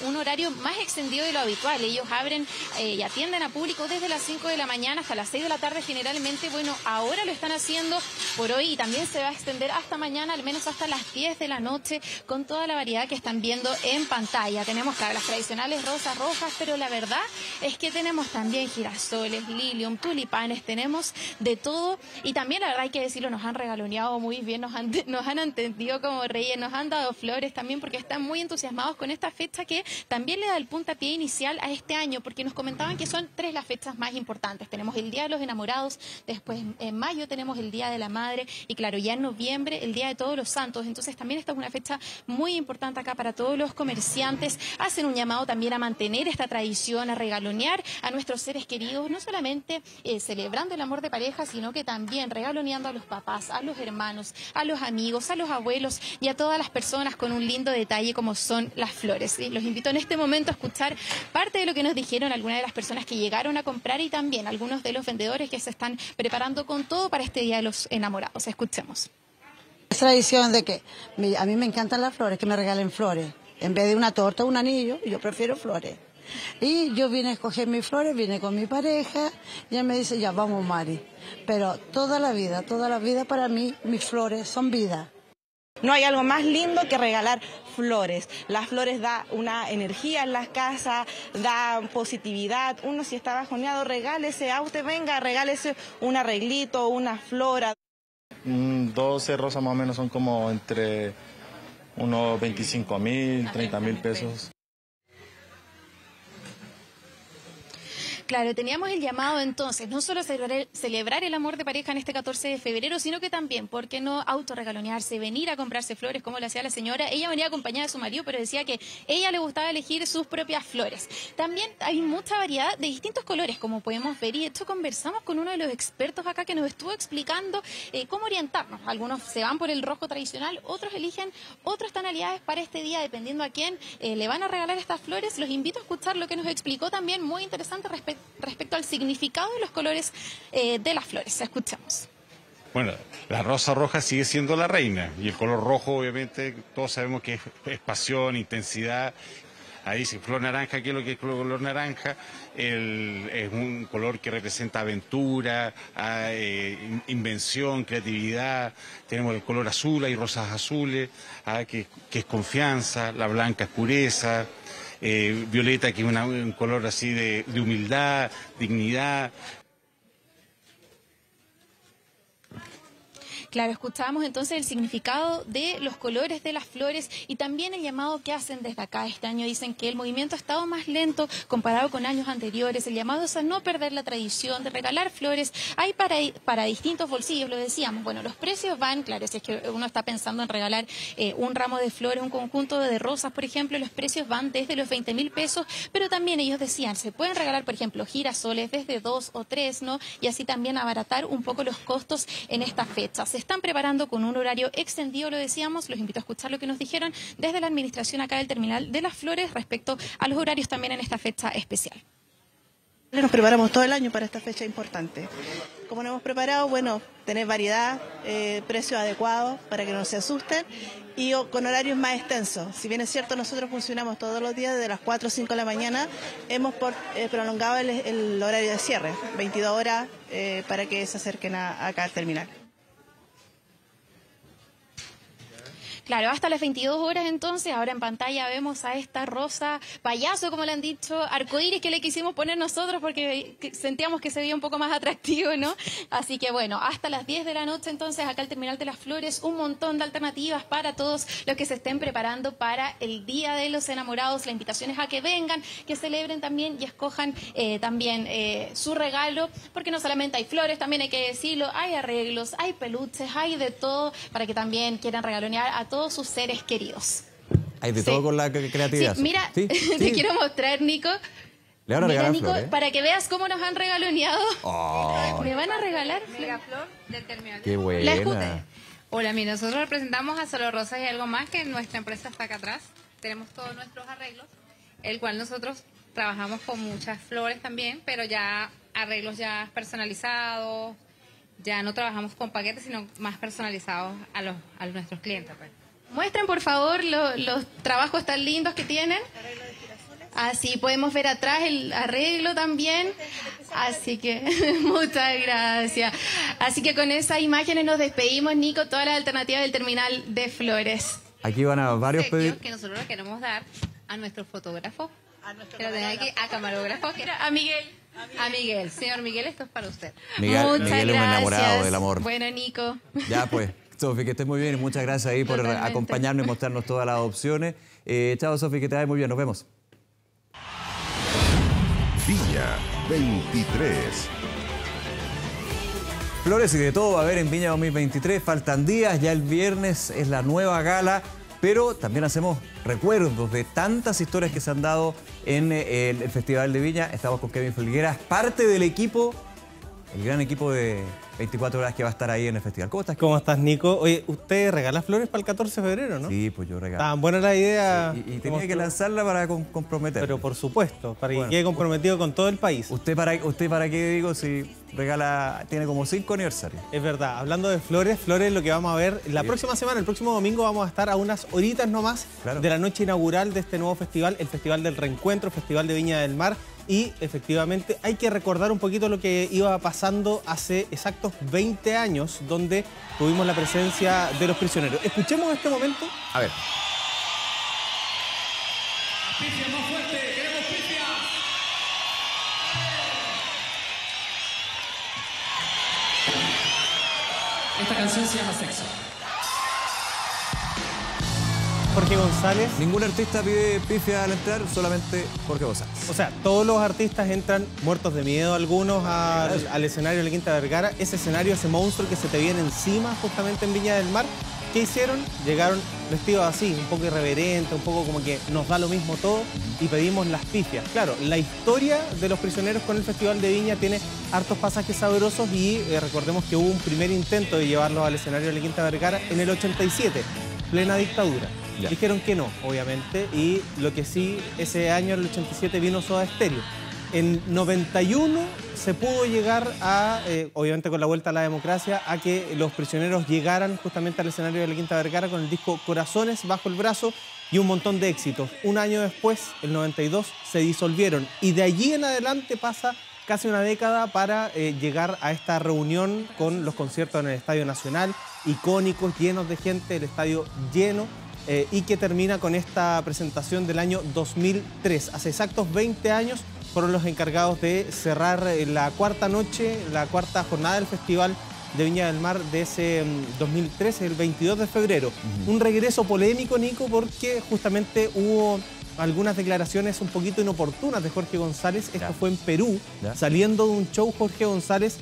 un horario, más extendido de lo habitual. Ellos abren eh, y atienden a público desde las 5 de la mañana hasta las 6 de la tarde generalmente. Bueno, ahora lo están haciendo por hoy y también se va a extender hasta mañana, al menos hasta las 10 de la noche, con toda la variedad que están viendo en pantalla. Tenemos las tradicionales rosas rojas, pero la verdad es que tenemos también girasoles, lilium, tulipanes, tenemos de todo. Y también la verdad hay que decirlo, nos han regaloneado muy bien, nos han, nos han entendido como reyes, nos han dado flores también porque están muy entusiasmados con esta fecha que también le da el puntapié inicial a este año porque nos comentaban que son tres las fechas más importantes. Tenemos el Día de los Enamorados, después en mayo tenemos el Día de la Madre y claro, ya en noviembre el Día de Todos los Santos. Entonces también esta es una fecha muy importante acá para todos los comerciantes. Hacen un llamado también a mantener esta tradición, a regalonear a nuestros seres queridos, no solamente eh, celebrando el amor de pareja, sino que también regaloneando a los papás, a los hermanos, a los amigos, a los abuelos y a todas las personas con un lindo detalle como son las flores. Los invito en este momento a escuchar parte de lo que nos dijeron algunas de las personas que llegaron a comprar y también algunos de los vendedores que se están preparando con todo para este Día de los Enamorados. Escuchemos. Es tradición de que a mí me encantan las flores, que me regalen flores. En vez de una torta un anillo, yo prefiero flores. Y yo vine a escoger mis flores, vine con mi pareja, y él me dice, ya vamos, Mari. Pero toda la vida, toda la vida para mí, mis flores son vida. No hay algo más lindo que regalar flores. Las flores da una energía en las casas, da positividad. Uno si está bajoneado, regálese, a usted venga, regálese un arreglito, una flora. 12 rosas más o menos son como entre unos 25 mil, 30 mil pesos. Claro, teníamos el llamado entonces, no solo celebrar, celebrar el amor de pareja en este 14 de febrero, sino que también, ¿por qué no autorregalonearse, venir a comprarse flores como lo hacía la señora? Ella venía acompañada de su marido, pero decía que ella le gustaba elegir sus propias flores. También hay mucha variedad de distintos colores, como podemos ver, y hecho conversamos con uno de los expertos acá que nos estuvo explicando eh, cómo orientarnos. Algunos se van por el rojo tradicional, otros eligen otras tonalidades para este día, dependiendo a quién eh, le van a regalar estas flores. Los invito a escuchar lo que nos explicó también, muy interesante respecto respecto al significado de los colores eh, de las flores. Escuchamos. Bueno, la rosa roja sigue siendo la reina y el color rojo obviamente todos sabemos que es, pasión, intensidad. Ahí dice flor naranja, ¿qué es lo que es color naranja? es un color que representa aventura, ah, eh, invención, creatividad. Tenemos el color azul, hay rosas azules, ah, que, es confianza, la blanca es pureza. Eh, violeta, que es un color así de, humildad, dignidad. Claro, escuchábamos entonces el significado de los colores de las flores y también el llamado que hacen desde acá. Este año dicen que el movimiento ha estado más lento comparado con años anteriores. El llamado es a no perder la tradición de regalar flores. Hay para, para distintos bolsillos, lo decíamos. Bueno, los precios van, claro, si es que uno está pensando en regalar eh, un ramo de flores, un conjunto de rosas, por ejemplo, los precios van desde los 20 mil pesos, pero también ellos decían, se pueden regalar, por ejemplo, girasoles desde dos o tres, ¿no? Y así también abaratar un poco los costos en esta fecha están preparando con un horario extendido, lo decíamos, los invito a escuchar lo que nos dijeron desde la administración acá del Terminal de las Flores respecto a los horarios también en esta fecha especial. Nos preparamos todo el año para esta fecha importante. Como nos hemos preparado, bueno, tener variedad, eh, precios adecuados para que no se asusten y con horarios más extensos. Si bien es cierto, nosotros funcionamos todos los días desde las 4 o 5 de la mañana, hemos eh, prolongado el, horario de cierre, 22 horas, eh, para que se acerquen a, acá al terminal. Claro, hasta las 22 horas entonces, ahora en pantalla vemos a esta rosa payaso, como le han dicho, arcoíris que le quisimos poner nosotros porque sentíamos que se veía un poco más atractivo, ¿no? Así que bueno, hasta las 10 de la noche entonces acá al Terminal de las Flores, un montón de alternativas para todos los que se estén preparando para el Día de los Enamorados. La invitación es a que vengan, que celebren también y escojan eh, también eh, su regalo, porque no solamente hay flores, también hay que decirlo, hay arreglos, hay peluches, hay de todo para que también quieran regalonear a todos sus seres queridos. Hay de todo con la creatividad. mira, te quiero mostrar, Nico. Le van a regalar Nico, para que veas cómo nos han regaloneado. Oh. Me van a regalar flor del terminal. Qué buena. Hola, mira, nosotros representamos a Solo Rosas y algo más que nuestra empresa está acá atrás. Tenemos todos nuestros arreglos, el cual nosotros trabajamos con muchas flores también, pero ya arreglos ya personalizados, ya no trabajamos con paquetes, sino más personalizados a los a nuestros clientes. Pues. Muestren, por favor, los trabajos tan lindos que tienen. Así podemos ver atrás el arreglo también. Así que muchas gracias. Así que con esas imágenes nos despedimos, Nico, todas las alternativas del terminal de flores. Aquí van a varios pedidos. que nosotros le queremos dar a nuestro fotógrafo, a nuestro a camarógrafo, a Miguel. A Miguel. Señor Miguel, esto es para usted. Miguel, Muchas Miguel es un enamorado del amor. Bueno, Nico. Ya pues. Sofi, que estés muy bien y muchas gracias ahí por acompañarnos y mostrarnos todas las opciones. Eh, chao, Sofi, que te vaya muy bien. Nos vemos. Viña 23. Flores y de todo va a haber en Viña 2023. Faltan días, ya el viernes es la nueva gala, pero también hacemos recuerdos de tantas historias que se han dado en eh, el Festival de Viña. Estamos con Kevin Felgueras, parte del equipo, el gran equipo de 24 horas que va a estar ahí en el festival. ¿Cómo estás? ¿Cómo estás, Nico? Oye, usted regala flores para el 14 de febrero, ¿no? Sí, pues yo regalo. Tan buena la idea. y, tenía que lanzarla para comprometer. Pero por supuesto, para que quede comprometido con todo el país. ¿Usted para, usted para qué digo si regala, tiene como cinco aniversarios? Es verdad, hablando de flores, flores lo que vamos a ver la próxima semana, el próximo domingo vamos a estar a unas horitas nomás de la noche inaugural de este nuevo festival, el Festival del Reencuentro, Festival de Viña del Mar y efectivamente hay que recordar un poquito lo que iba pasando hace exactos 20 años, donde tuvimos la presencia de los prisioneros. Escuchemos este momento. A ver. Esta canción se llama Sexo. Jorge González. Ningún artista pide pifia al entrar, solamente Jorge González. O sea, todos los artistas entran muertos de miedo, algunos al, escenario de la Quinta Vergara. Ese escenario, ese monstruo que se te viene encima justamente en Viña del Mar. ¿Qué hicieron? Llegaron vestidos así, un poco irreverente, un poco como que nos da lo mismo todo y pedimos las pifias. Claro, la historia de los prisioneros con el Festival de Viña tiene hartos pasajes sabrosos y eh, recordemos que hubo un primer intento de llevarlos al escenario de la Quinta Vergara en el 87, plena dictadura. Dijeron que no, obviamente, y lo que sí, ese año, el 87, vino Soda Stereo. En 91 se pudo llegar a, eh, obviamente con la vuelta a la democracia, a que los prisioneros llegaran justamente al escenario de la Quinta Vergara con el disco Corazones bajo el brazo y un montón de éxitos. Un año después, el 92, se disolvieron y de allí en adelante pasa casi una década para eh, llegar a esta reunión con los conciertos en el Estadio Nacional, icónicos, llenos de gente, el estadio lleno eh, y que termina con esta presentación del año 2003. Hace exactos 20 años fueron los encargados de cerrar eh, la cuarta noche, la cuarta jornada del festival de Viña del Mar de ese mm, 2013, el 22 de febrero. Un regreso polémico, Nico, porque justamente hubo algunas declaraciones un poquito inoportunas de Jorge González. Esto fue en Perú. Saliendo de un show, Jorge González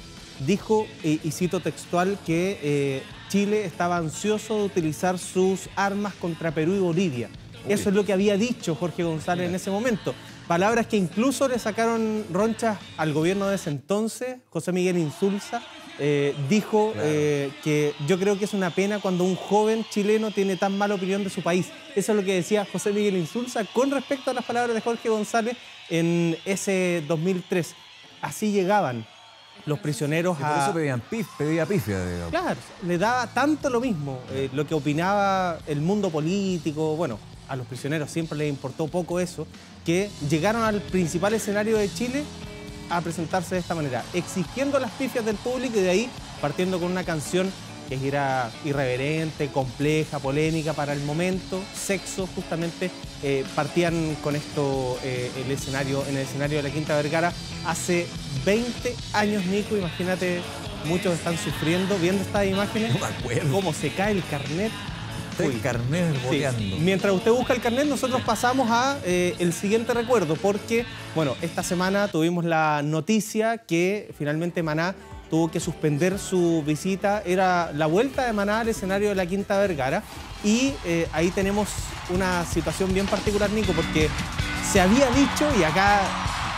dijo, eh, y cito textual, que eh, Chile estaba ansioso de utilizar sus armas contra Perú y Bolivia. Uy. Eso es lo que había dicho Jorge González en ese momento. Palabras que incluso le sacaron ronchas al gobierno de ese entonces, José Miguel Insulza. eh, dijo eh, que yo creo que es una pena cuando un joven chileno tiene tan mala opinión de su país. Eso es lo que decía José Miguel Insulza con respecto a las palabras de Jorge González en ese 2003. Así llegaban los prisioneros Y por a... eso pedían pif, pedía pifia, digamos. Claro, le daba tanto lo mismo, eh, lo que opinaba el mundo político, bueno, a los prisioneros siempre les importó poco eso, que llegaron al principal escenario de Chile a presentarse de esta manera, exigiendo las pifias del público y de ahí partiendo con una canción que era irreverente, compleja, polémica para el momento, sexo, justamente eh, partían con esto eh, el escenario, en el escenario de la Quinta Vergara hace 20 años, Nico, imagínate, muchos están sufriendo viendo estas imágenes, cómo se cae el carnet. El carnet Sí. Mientras usted busca el carnet, nosotros pasamos a eh, el siguiente recuerdo, porque, bueno, esta semana tuvimos la noticia que finalmente Maná tuvo que suspender su visita. Era la vuelta de Maná al escenario de la Quinta Vergara. Y eh, ahí tenemos una situación bien particular, Nico, porque se había dicho, y acá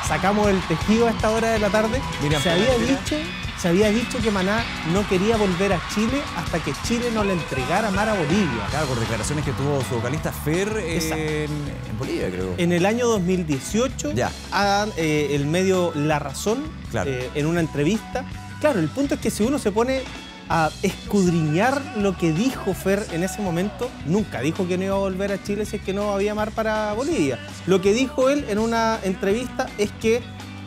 sacamos el tejido a esta hora de la tarde, Miriam se había dicho se había dicho que Maná no quería volver a Chile hasta que Chile no le entregara mar a Bolivia. Claro, por declaraciones que tuvo su vocalista Fer en, en Bolivia, creo. En el año 2018, Ya. a, eh, el medio La Razón, Claro. eh, en una entrevista. Claro, el punto es que si uno se pone a escudriñar lo que dijo Fer en ese momento, nunca dijo que no iba a volver a Chile si es que no había mar para Bolivia. Lo que dijo él en una entrevista es que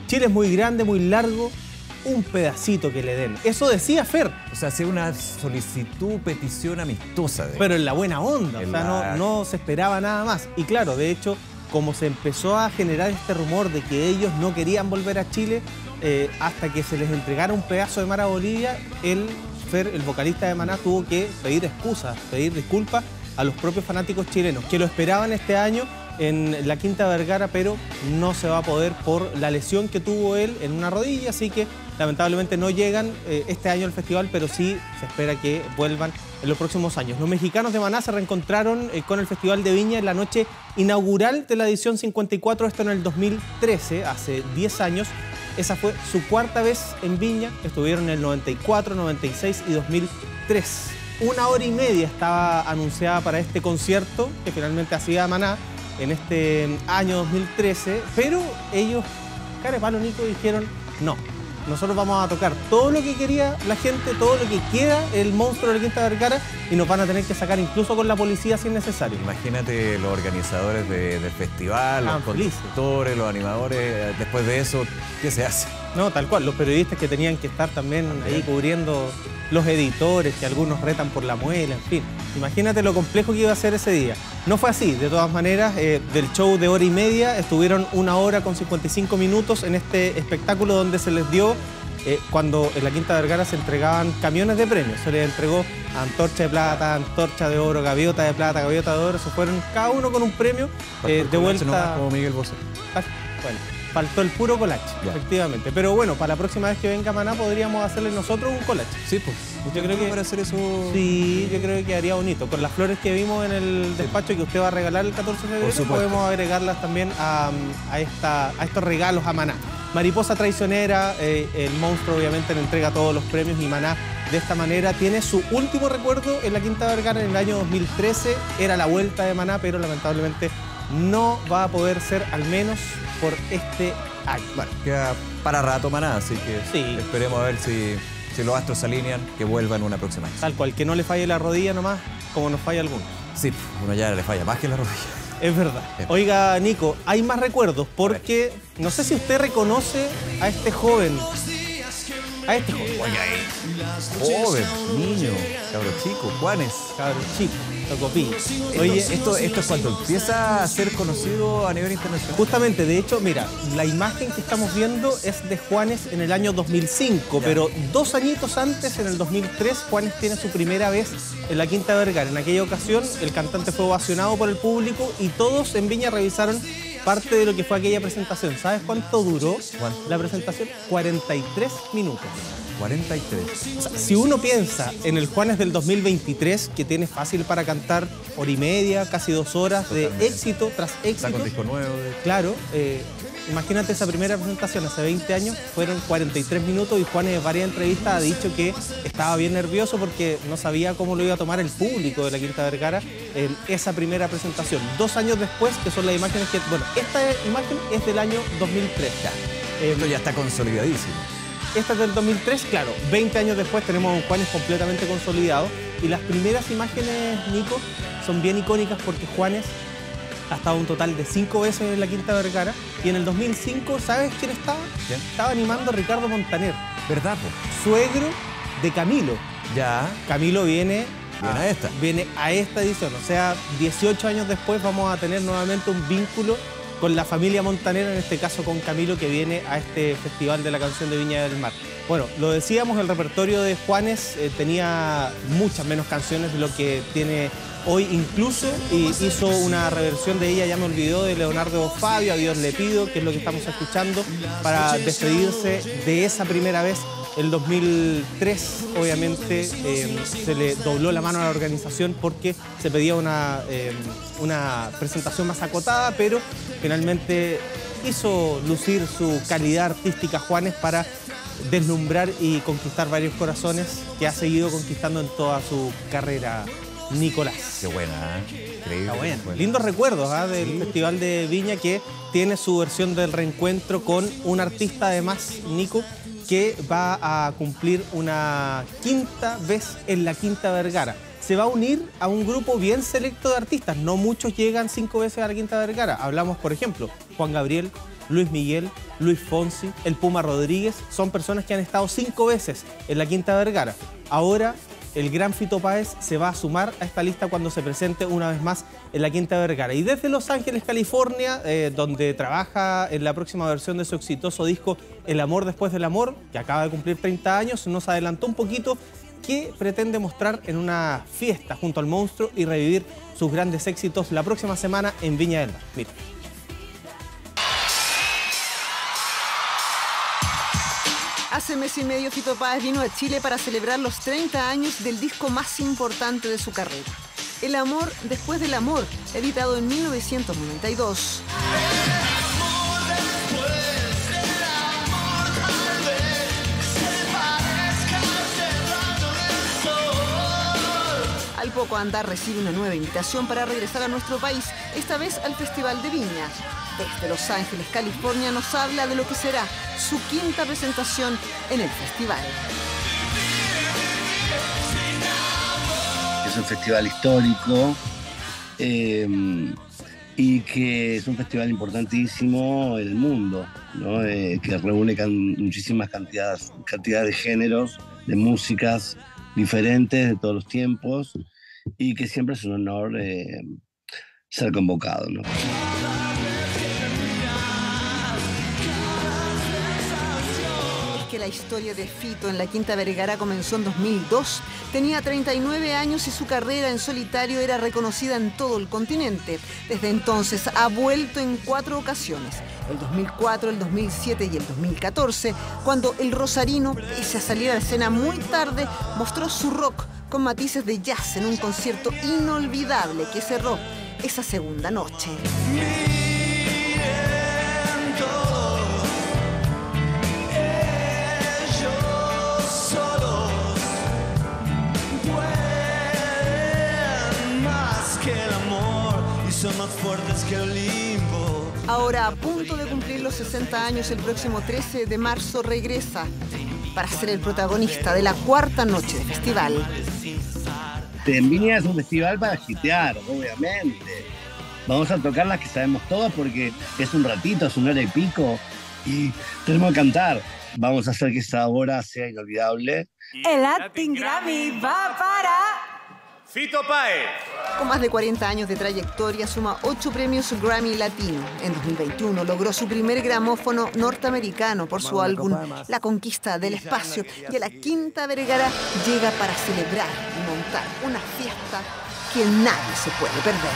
Chile es muy grande, muy largo, un pedacito que le den. Eso decía Fer. O sea, hacía una solicitud, petición amistosa. de- Pero en la buena onda, En o sea, la- no, no se esperaba nada más. Y claro, de hecho, como se empezó a generar este rumor de que ellos no querían volver a Chile eh, hasta que se les entregara un pedazo de mar a Bolivia, el Fer, el vocalista de Maná, tuvo que pedir excusas, pedir disculpas a los propios fanáticos chilenos, que lo esperaban este año en la Quinta Vergara, pero no se va a poder por la lesión que tuvo él en una rodilla, así que lamentablemente no llegan eh, este año al festival, pero sí se espera que vuelvan en los próximos años. Los mexicanos de Maná se reencontraron eh, con el Festival de Viña en la noche inaugural de la edición 54, esto en el 2013, hace 10 años. Esa fue su cuarta vez en Viña, estuvieron en el 94, 96 y 2003. Una hora y media estaba anunciada para este concierto que finalmente hacía Maná en este año 2013, pero ellos, cara de palo Nico, dijeron no. Nosotros vamos a tocar todo lo que quería la gente, todo lo que quiera el monstruo de la Quinta Vergara y nos van a tener que sacar incluso con la policía si es necesario. Imagínate los organizadores de- del festival, Ah, los conductores, los animadores. eh, Después de eso, ¿qué se hace? No, tal cual, los periodistas que tenían que estar también ahí cubriendo los editores, que algunos retan por la muela, en fin. Imagínate lo complejo que iba a ser ese día. No fue así, de todas maneras, eh, del show de hora y media estuvieron una hora con 55 minutos en este espectáculo donde se les dio, eh, cuando en la Quinta Vergara se entregaban camiones de premios, se les entregó antorcha de plata, antorcha de oro, gaviota de plata, gaviota de oro, se fueron cada uno con un premio eh, de vuelta. como Miguel Bosé. Ah, Bueno, faltó el puro colache, Ya. efectivamente. Pero bueno, para la próxima vez que venga Maná podríamos hacerle nosotros un colache. Sí, pues. Yo creo que para hacer eso. Sí, yo creo que quedaría bonito. Con las flores que vimos en el despacho que usted va a regalar el 14 de febrero, podemos agregarlas también a, a esta, a estos regalos a Maná. Mariposa traicionera, eh, el monstruo obviamente le entrega todos los premios y Maná de esta manera tiene su último recuerdo en la Quinta Vergara en el año 2013. Era la vuelta de Maná, pero lamentablemente no va a poder ser al menos por este año. Bueno, queda para rato maná, así que Sí. esperemos a ver si, si los astros se alinean, que vuelvan una próxima vez. Tal cual, que no le falle la rodilla nomás, como nos falla a algunos. Sí, uno ya le falla más que la rodilla. Es verdad. Oiga, Nico, hay más recuerdos porque no sé si usted reconoce a este joven a este joven. Joven, niño, cabro chico, Juanes. Cabro chico, Tocopí. Oye, esto, esto es cuando empieza a ser conocido a nivel internacional. Justamente, de hecho, mira, la imagen que estamos viendo es de Juanes en el año 2005, pero dos añitos antes, en el 2003, Juanes tiene su primera vez en la Quinta Vergara. En aquella ocasión, el cantante fue ovacionado por el público y todos en Viña revisaron parte de lo que fue aquella presentación. ¿Sabes cuánto duró la presentación? 43 minutos. 43. O sea, si uno piensa en el Juanes del 2023, que tiene fácil para cantar hora y media, casi dos horas de éxito tras éxito. Saca un disco nuevo. Claro, eh, imagínate esa primera presentación hace 20 años, fueron 43 minutos y Juanes en varias entrevistas ha dicho que estaba bien nervioso porque no sabía cómo lo iba a tomar el público de la Quinta Vergara en esa primera presentación. Dos años después, que son las imágenes que... Bueno, esta imagen es del año 2003 ya. Esto ya está consolidadísimo. Esta es del 2003, claro, 20 años después tenemos a un Juanes completamente consolidado y las primeras imágenes, Nico, son bien icónicas porque Juanes ha estado un total de cinco veces en la Quinta Vergara y en el 2005, ¿sabes quién estaba? Estaba animando a Ricardo Montaner. ¿Verdad? Suegro de Camilo. Ya. Camilo viene Viene a esta. Viene a esta edición, o sea, 18 años después vamos a tener nuevamente un vínculo con la familia Montanera, en este caso con Camilo, que viene a este Festival de la Canción de Viña del Mar. Bueno, lo decíamos, el repertorio de Juanes eh, tenía muchas menos canciones de lo que tiene hoy incluso, y hizo una reversión de ella, ya me olvidó, de Leonardo Fabio, A Dios le pido, que es lo que estamos escuchando, para despedirse de esa primera vez el 2003, obviamente, eh, se le dobló la mano a la organización porque se pedía una, eh, una presentación más acotada, pero finalmente hizo lucir su calidad artística Juanes para deslumbrar y conquistar varios corazones que ha seguido conquistando en toda su carrera Nicolás. Qué buena, ¿eh? Increíble. Buena. Lindos recuerdos ¿ah? del Festival de Viña que tiene su versión del reencuentro con un artista además, Nico, que va a cumplir una quinta vez en la Quinta Vergara. Se va a unir a un grupo bien selecto de artistas. No muchos llegan cinco veces a la Quinta Vergara. Hablamos, por ejemplo, Juan Gabriel, Luis Miguel, Luis Fonsi, el Puma Rodríguez. Son personas que han estado cinco veces en la Quinta Vergara. Ahora el gran Fito Páez se va a sumar a esta lista cuando se presente una vez más en la Quinta Vergara. Y desde Los Ángeles, California, eh, donde trabaja en la próxima versión de su exitoso disco El amor después del amor, que acaba de cumplir 30 años, nos adelantó un poquito que pretende mostrar en una fiesta junto al monstruo y revivir sus grandes éxitos la próxima semana en Viña del Mar. Mira. Hace mes y medio Fito Páez vino a Chile para celebrar los 30 años del disco más importante de su carrera. El amor después del amor, editado en 1992. Al poco andar recibe una nueva invitación para regresar a nuestro país, esta vez al Festival de Viña. Desde Los Ángeles, California, nos habla de lo que será su quinta presentación en el festival. Es un festival histórico eh, y que es un festival importantísimo en el mundo. Eh, que reúne muchísimas cantidades, cantidades de géneros, de músicas diferentes de todos los tiempos y que siempre es un honor eh, ser convocado. ¿no? La historia de Fito en la Quinta Vergara comenzó en 2002. Tenía 39 años y su carrera en solitario era reconocida en todo el continente. Desde entonces ha vuelto en cuatro ocasiones. El 2004, el 2007 y el 2014, cuando el Rosarino, pese a salir a la escena muy tarde, mostró su rock con matices de jazz en un concierto inolvidable que cerró esa segunda noche. Fuertes que. Ahora, a punto de cumplir los 60 años, el próximo 13 de marzo regresa para ser el protagonista de la cuarta noche de festival. En Viña es un festival para gitear, obviamente. Vamos a tocar las que sabemos todas porque es un ratito, es una hora y pico. y tenemos que cantar. Vamos a hacer que esta hora sea inolvidable. El Latin Grammy va para... Fito Paez. Con más de 40 años de trayectoria, suma 8 premios Grammy Latino. En 2021 logró su primer gramófono norteamericano por su álbum La Conquista del Espacio y a la Quinta Vergara llega para celebrar y montar una fiesta que nadie se puede perder.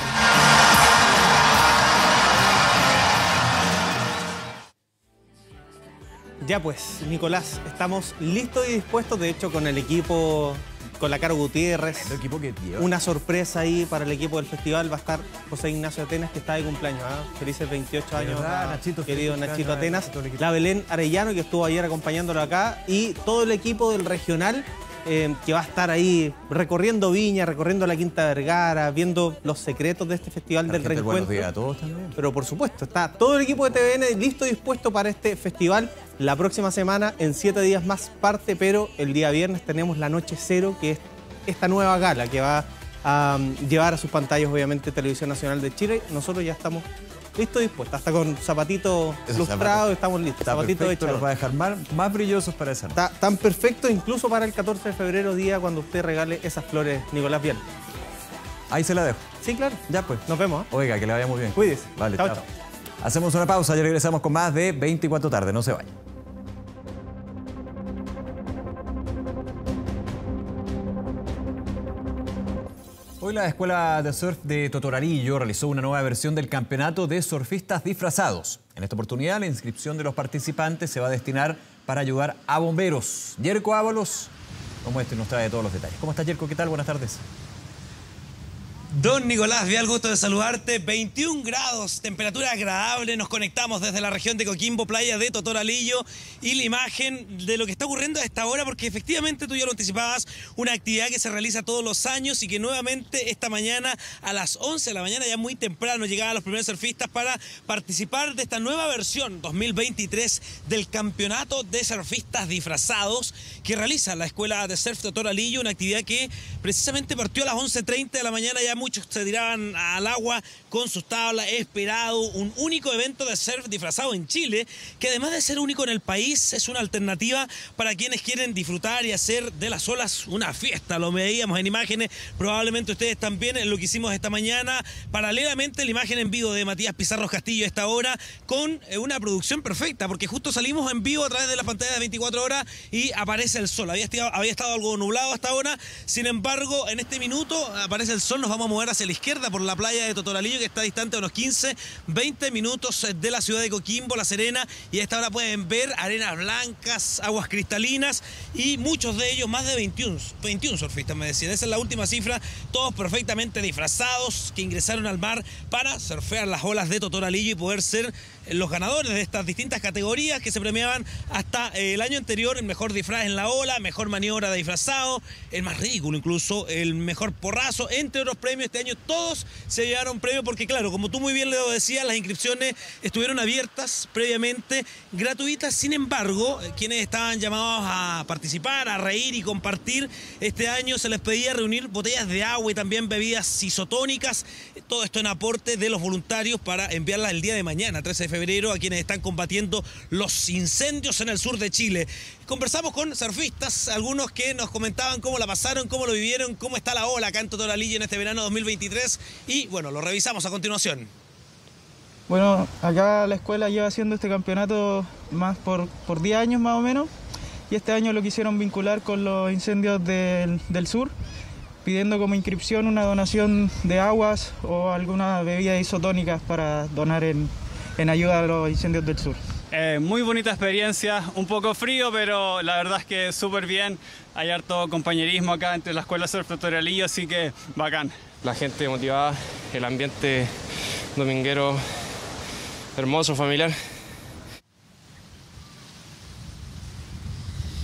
Ya pues, Nicolás, estamos listos y dispuestos, de hecho, con el equipo, con la Caro Gutiérrez. El equipo que lleva. Una sorpresa ahí para el equipo del festival va a estar José Ignacio Atenas, que está de cumpleaños. ¿ah? Felices 28 años, verdad, a Nachito, querido Nachito Atenas. La Belén Arellano, que estuvo ayer acompañándolo acá. Y todo el equipo del regional, eh, que va a estar ahí recorriendo Viña, recorriendo la Quinta Vergara, viendo los secretos de este festival del Gente, buenos reencuentro. días a todos también. Pero por supuesto, está todo el equipo de TVN listo y dispuesto para este festival. La próxima semana, en siete días más, parte, pero el día viernes tenemos la Noche Cero, que es esta nueva gala que va a um, llevar a sus pantallas, obviamente, Televisión Nacional de Chile. Nosotros ya estamos listos y dispuestos, hasta con zapatitos lustrados, estamos listos. Está zapatitos de perfecto, los charol. va a dejar más, más brillosos para esa noche. Está tan perfecto incluso para el 14 de febrero, día cuando usted regale esas flores, Nicolás Vial. Ahí se la dejo. Sí, claro. Ya pues. Nos vemos. ¿eh? Oiga, que le vaya muy bien. Cuídese. Vale, chao. Hacemos una pausa y regresamos con más de 24 tarde. No se vayan. Hoy la Escuela de Surf de Totorarillo realizó una nueva versión del campeonato de surfistas disfrazados. En esta oportunidad, la inscripción de los participantes se va a destinar para ayudar a bomberos. Yerko Ábalos, como este, nos trae todos los detalles. ¿Cómo estás, Yerko? ¿Qué tal? Buenas tardes. Don Nicolás, Vial, gusto de saludarte. 21 grados, temperatura agradable. Nos conectamos desde la región de Coquimbo, playa de Totoralillo y la imagen de lo que está ocurriendo a esta hora, porque efectivamente tú ya lo anticipabas, una actividad que se realiza todos los años y que nuevamente esta mañana a las 11 de la mañana, ya muy temprano, llegaban los primeros surfistas para participar de esta nueva versión 2023 del Campeonato de Surfistas Disfrazados que realiza la Escuela de Surf Totoralillo, una actividad que precisamente partió a las 11.30 de la mañana, ya muchos se tiraban al agua con sus tablas, esperado un único evento de surf disfrazado en Chile, que además de ser único en el país, es una alternativa para quienes quieren disfrutar y hacer de las olas una fiesta. Lo veíamos en imágenes, probablemente ustedes también en lo que hicimos esta mañana, paralelamente la imagen en vivo de Matías Pizarro Castillo esta hora, con eh, una producción perfecta, porque justo salimos en vivo a través de la pantalla de 24 horas y aparece el sol. Había estado, había estado algo nublado hasta ahora, sin embargo, en este minuto aparece el sol, nos vamos mover hacia la izquierda por la playa de Totoralillo, que está distante a unos 15, 20 minutos de la ciudad de Coquimbo, La Serena, y a esta hora pueden ver arenas blancas, aguas cristalinas y muchos de ellos, más de 21, 21 surfistas me decían, esa es la última cifra, todos perfectamente disfrazados que ingresaron al mar para surfear las olas de Totoralillo y poder ser los ganadores de estas distintas categorías que se premiaban hasta eh, el año anterior, el mejor disfraz en la ola, mejor maniobra de disfrazado, el más ridículo incluso, el mejor porrazo, entre otros premios. Este año todos se llevaron premio porque claro, como tú muy bien lo decías, las inscripciones estuvieron abiertas previamente, gratuitas, sin embargo, eh, quienes estaban llamados a participar, a reír y compartir, este año se les pedía reunir botellas de agua y también bebidas isotónicas, todo esto en aporte de los voluntarios para enviarlas el día de mañana, 13 de febrero, a quienes están combatiendo los incendios en el sur de Chile. Conversamos con surfistas, algunos que nos comentaban cómo la pasaron, cómo lo vivieron, cómo está la ola acá en Totoralillo en este verano 2023 y bueno, lo revisamos a continuación. Bueno, acá la escuela lleva haciendo este campeonato más por, por 10 años más o menos y este año lo quisieron vincular con los incendios del, del sur, pidiendo como inscripción una donación de aguas o alguna bebida isotónica para donar en, en ayuda a los incendios del sur. Eh, muy bonita experiencia, un poco frío, pero la verdad es que súper bien. Hay harto compañerismo acá entre la escuela surf tutorialillo, así que bacán. La gente motivada, el ambiente dominguero hermoso, familiar.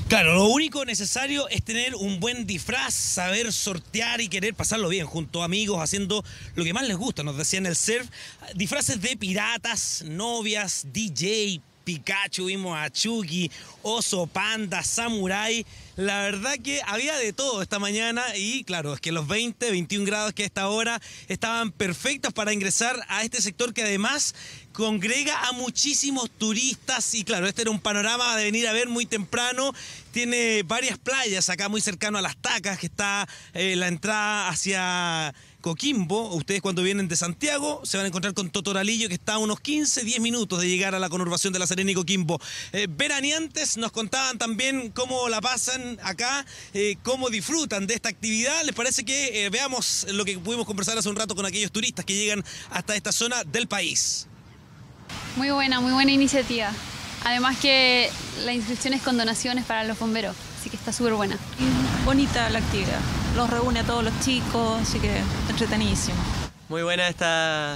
Claro, lo único necesario es tener un buen disfraz, saber sortear y querer pasarlo bien junto a amigos, haciendo lo que más les gusta, nos decían el surf. Disfraces de piratas, novias, DJ, Pikachu, vimos a Chucky, oso, panda, samurai. La verdad que había de todo esta mañana y claro, es que los 20, 21 grados que a esta hora estaban perfectos para ingresar a este sector que además congrega a muchísimos turistas y claro, este era un panorama de venir a ver muy temprano. Tiene varias playas acá muy cercano a las Tacas, que está eh, la entrada hacia Coquimbo. Ustedes cuando vienen de Santiago se van a encontrar con Totoralillo, que está a unos 15, 10 minutos de llegar a la conurbación de La Serena y Coquimbo. Eh, veraneantes nos contaban también cómo la pasan acá, eh, cómo disfrutan de esta actividad. ¿Les parece que eh, veamos lo que pudimos conversar hace un rato con aquellos turistas que llegan hasta esta zona del país? Muy buena, muy buena iniciativa. Además que la inscripción es con donaciones para los bomberos, así que está súper buena. Bonita la actividad, los reúne a todos los chicos, así que entretenidísimo. Muy buena esta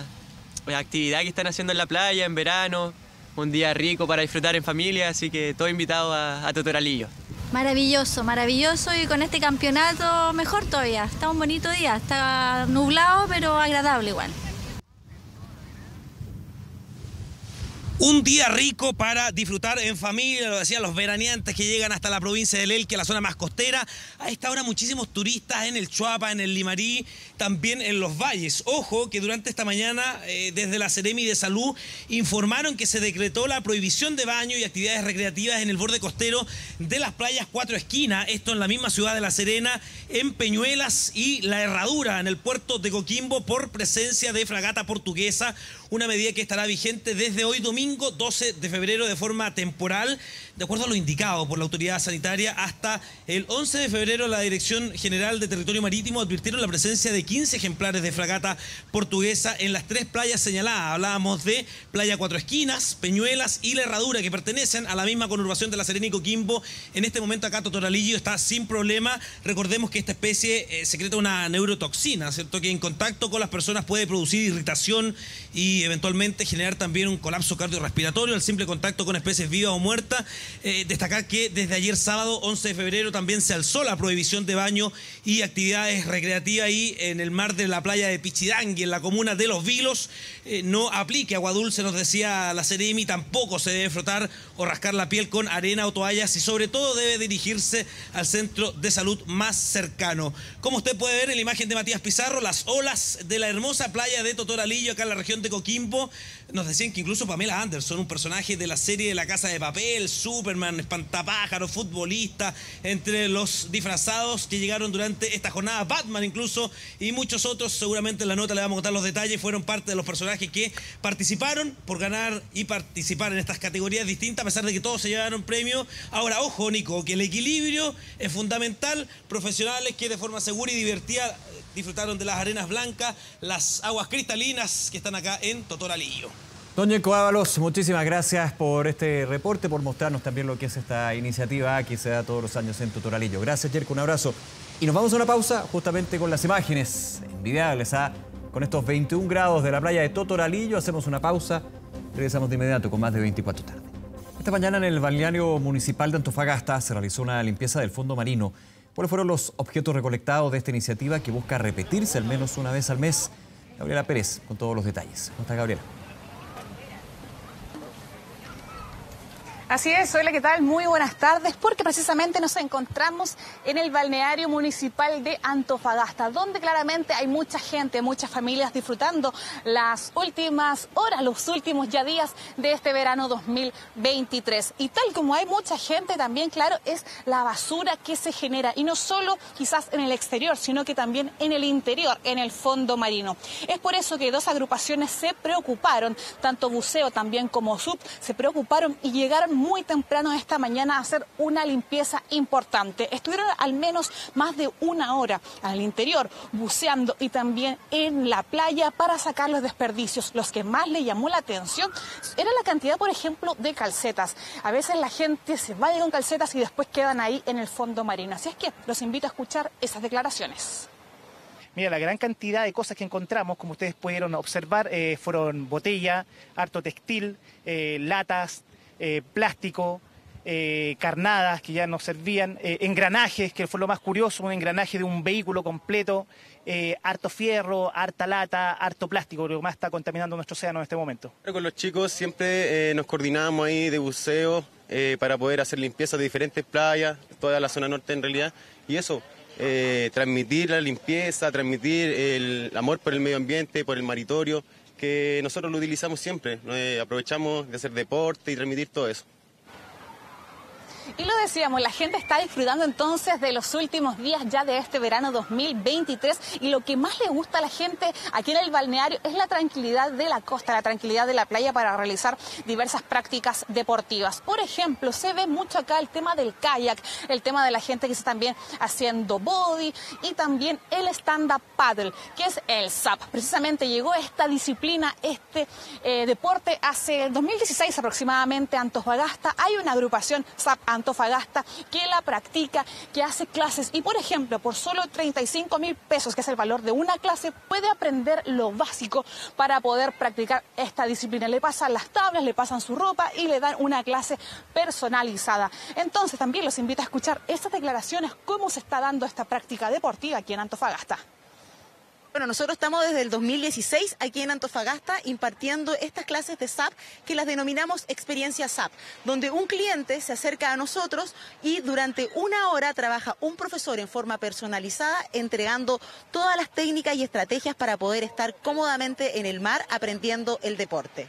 actividad que están haciendo en la playa en verano, un día rico para disfrutar en familia, así que todo invitado a, a Totoralillo. Maravilloso, maravilloso y con este campeonato mejor todavía. Está un bonito día, está nublado pero agradable igual. Un día rico para disfrutar en familia, lo decían los veraneantes que llegan hasta la provincia del Elqui, la zona más costera. A esta hora muchísimos turistas en el Chuapa, en el Limarí, también en los valles. Ojo que durante esta mañana eh, desde la Seremi de Salud informaron que se decretó la prohibición de baño y actividades recreativas en el borde costero de las playas Cuatro Esquinas, esto en la misma ciudad de La Serena, en Peñuelas y La Herradura, en el puerto de Coquimbo, por presencia de fragata portuguesa, una medida que estará vigente desde hoy domingo 12 de febrero de forma temporal, de acuerdo a lo indicado por la autoridad sanitaria, hasta el 11 de febrero la Dirección General de Territorio Marítimo advirtieron la presencia de 15 ejemplares de fragata portuguesa en las tres playas señaladas. Hablábamos de Playa Cuatro Esquinas, Peñuelas y La Herradura, que pertenecen a la misma conurbación de La Serena y Coquimbo. En este momento acá Totoralillo está sin problema. Recordemos que esta especie eh, secreta una neurotoxina, ¿cierto? Que en contacto con las personas puede producir irritación y eventualmente generar también un colapso cardiorrespiratorio, el simple contacto con especies vivas o muertas. Eh, destacar que desde ayer sábado 11 de febrero también se alzó la prohibición de baño y actividades recreativas ahí en el mar de la playa de Pichidangui, en la comuna de Los Vilos. Eh, no aplique agua dulce, nos decía la Ceremi, tampoco se debe frotar o rascar la piel con arena o toallas y sobre todo debe dirigirse al centro de salud más cercano. Como usted puede ver en la imagen de Matías Pizarro, las olas de la hermosa playa de Totoralillo, acá en la región de Coquimbo, nos decían que incluso Pamela Anderson, un personaje de la serie de La Casa de Papel, Superman, espantapájaro, futbolista, entre los disfrazados que llegaron durante esta jornada, Batman incluso, y muchos otros, seguramente en la nota le vamos a contar los detalles, fueron parte de los personajes que participaron por ganar y participar en estas categorías distintas, a pesar de que todos se llevaron premio. Ahora, ojo, Nico, que el equilibrio es fundamental, profesionales que de forma segura y divertida disfrutaron de las arenas blancas, las aguas cristalinas que están acá en Totoralillo. Doña Ábalos, muchísimas gracias por este reporte, por mostrarnos también lo que es esta iniciativa que se da todos los años en Tutoralillo. Gracias, Jerko, un abrazo. Y nos vamos a una pausa justamente con las imágenes envidiables, ¿ah? con estos 21 grados de la playa de Totoralillo. Hacemos una pausa, regresamos de inmediato con más de 24 tarde. Esta mañana en el balneario municipal de Antofagasta se realizó una limpieza del fondo marino. ¿Cuáles fueron los objetos recolectados de esta iniciativa que busca repetirse al menos una vez al mes? Gabriela Pérez con todos los detalles. ¿Cómo está Gabriela? Así es, hola, ¿qué tal? Muy buenas tardes, porque precisamente nos encontramos en el balneario municipal de Antofagasta, donde claramente hay mucha gente, muchas familias disfrutando las últimas horas, los últimos ya días de este verano 2023. Y tal como hay mucha gente, también, claro, es la basura que se genera, y no solo quizás en el exterior, sino que también en el interior, en el fondo marino. Es por eso que dos agrupaciones se preocuparon, tanto Buceo también como SUB, se preocuparon y llegaron muy temprano esta mañana a hacer una limpieza importante. Estuvieron al menos más de una hora al interior buceando y también en la playa para sacar los desperdicios. Los que más le llamó la atención era la cantidad, por ejemplo, de calcetas. A veces la gente se vaya con calcetas y después quedan ahí en el fondo marino. Así es que los invito a escuchar esas declaraciones. Mira, la gran cantidad de cosas que encontramos, como ustedes pudieron observar, eh, fueron botella, harto textil, eh, latas, eh, plástico, eh, carnadas que ya nos servían, eh, engranajes, que fue lo más curioso, un engranaje de un vehículo completo, harto fierro, harta lata, harto plástico, lo que más está contaminando nuestro océano en este momento. Con los chicos siempre nos coordinamos ahí de buceo para poder hacer limpieza de diferentes playas, toda la zona norte en realidad, y eso, transmitir la limpieza, transmitir el amor por el medio ambiente, por el maritorio, que nosotros lo utilizamos siempre. Eh, aprovechamos de hacer deporte y transmitir todo eso. Y lo decíamos, la gente está disfrutando entonces de los últimos días ya de este verano 2023 y lo que más le gusta a la gente aquí en el balneario es la tranquilidad de la costa, la tranquilidad de la playa para realizar diversas prácticas deportivas. Por ejemplo, se ve mucho acá el tema del kayak, el tema de la gente que está también haciendo body y también el stand-up paddle, que es el SAP. Precisamente llegó esta disciplina, este eh, deporte hace el 2016 aproximadamente a Antofagasta. Hay una agrupación SAP Antofagasta que la practica, que hace clases y por ejemplo por solo 35 mil pesos, que es el valor de una clase, puede aprender lo básico para poder practicar esta disciplina. Le pasan las tablas, le pasan su ropa y le dan una clase personalizada. Entonces también los invito a escuchar estas declaraciones, cómo se está dando esta práctica deportiva aquí en Antofagasta. Bueno, nosotros estamos desde el 2016 aquí en Antofagasta impartiendo estas clases de SAP que las denominamos experiencia SAP, donde un cliente se acerca a nosotros y durante una hora trabaja un profesor en forma personalizada entregando todas las técnicas y estrategias para poder estar cómodamente en el mar aprendiendo el deporte.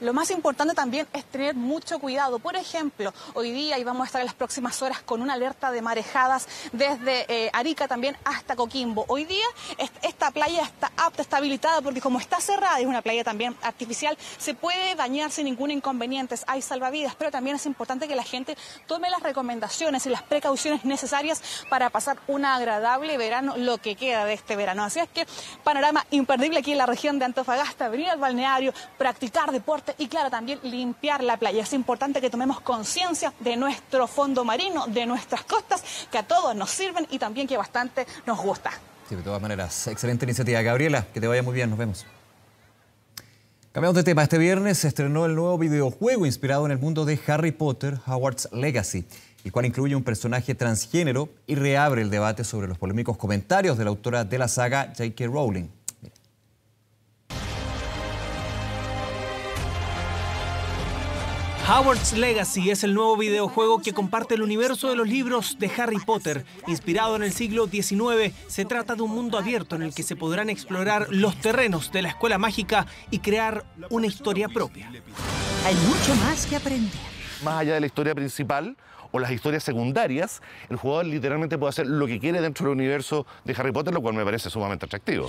Lo más importante también es tener mucho cuidado. Por ejemplo, hoy día y vamos a estar en las próximas horas con una alerta de marejadas desde eh, Arica también hasta Coquimbo. Hoy día est- esta playa está apta, está habilitada porque como está cerrada es una playa también artificial, se puede bañar sin ningún inconveniente. Hay salvavidas, pero también es importante que la gente tome las recomendaciones y las precauciones necesarias para pasar un agradable verano, lo que queda de este verano. Así es que panorama imperdible aquí en la región de Antofagasta, venir al balneario, practicar deporte y claro, también limpiar la playa. Es importante que tomemos conciencia de nuestro fondo marino, de nuestras costas, que a todos nos sirven y también que bastante nos gusta. Sí, de todas maneras, excelente iniciativa. Gabriela, que te vaya muy bien, nos vemos. Cambiamos de tema. Este viernes se estrenó el nuevo videojuego inspirado en el mundo de Harry Potter, Hogwarts Legacy, el cual incluye un personaje transgénero y reabre el debate sobre los polémicos comentarios de la autora de la saga, J.K. Rowling. Howard's Legacy es el nuevo videojuego que comparte el universo de los libros de Harry Potter. Inspirado en el siglo XIX, se trata de un mundo abierto en el que se podrán explorar los terrenos de la escuela mágica y crear una historia propia. Hay mucho más que aprender. Más allá de la historia principal o las historias secundarias, el jugador literalmente puede hacer lo que quiere dentro del universo de Harry Potter, lo cual me parece sumamente atractivo.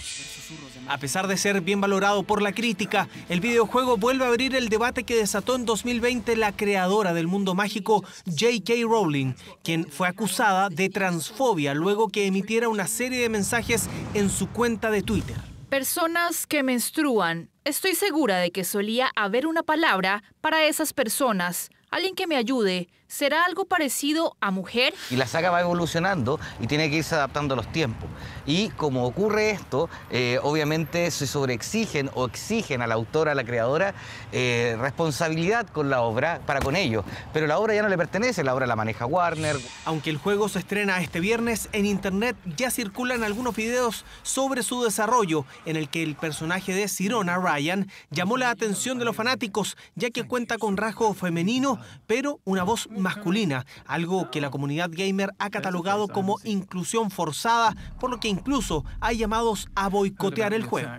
A pesar de ser bien valorado por la crítica, el videojuego vuelve a abrir el debate que desató en 2020 la creadora del mundo mágico J.K. Rowling, quien fue acusada de transfobia luego que emitiera una serie de mensajes en su cuenta de Twitter. Personas que menstruan. Estoy segura de que solía haber una palabra para esas personas. Alguien que me ayude. ¿Será algo parecido a mujer? Y la saga va evolucionando y tiene que irse adaptando a los tiempos. Y como ocurre esto, eh, obviamente se sobreexigen o exigen a la autora, a la creadora, eh, responsabilidad con la obra para con ellos. Pero la obra ya no le pertenece, la obra la maneja Warner. Aunque el juego se estrena este viernes, en internet ya circulan algunos videos sobre su desarrollo, en el que el personaje de Sirona Ryan llamó la atención de los fanáticos, ya que cuenta con rasgo femenino, pero una voz masculina, algo que la comunidad gamer ha catalogado como inclusión forzada, por lo que incluso hay llamados a boicotear el juego.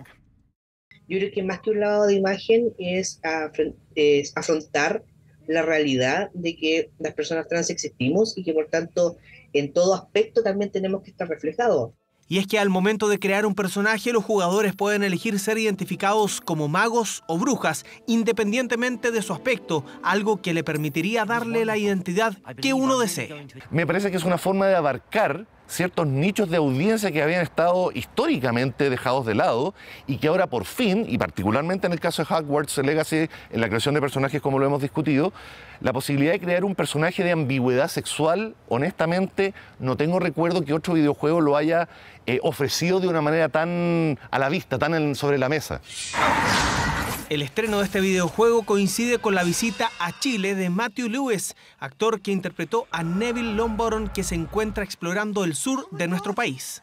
Yo creo que más que un lado de imagen es, afron- es afrontar la realidad de que las personas trans existimos y que por tanto en todo aspecto también tenemos que estar reflejados. Y es que al momento de crear un personaje, los jugadores pueden elegir ser identificados como magos o brujas, independientemente de su aspecto, algo que le permitiría darle la identidad que uno desee. Me parece que es una forma de abarcar ciertos nichos de audiencia que habían estado históricamente dejados de lado y que ahora por fin, y particularmente en el caso de Hogwarts Legacy, en la creación de personajes como lo hemos discutido, la posibilidad de crear un personaje de ambigüedad sexual, honestamente, no tengo recuerdo que otro videojuego lo haya eh, ofrecido de una manera tan a la vista, tan sobre la mesa. El estreno de este videojuego coincide con la visita a Chile de Matthew Lewis, actor que interpretó a Neville Longbottom que se encuentra explorando el sur de nuestro país.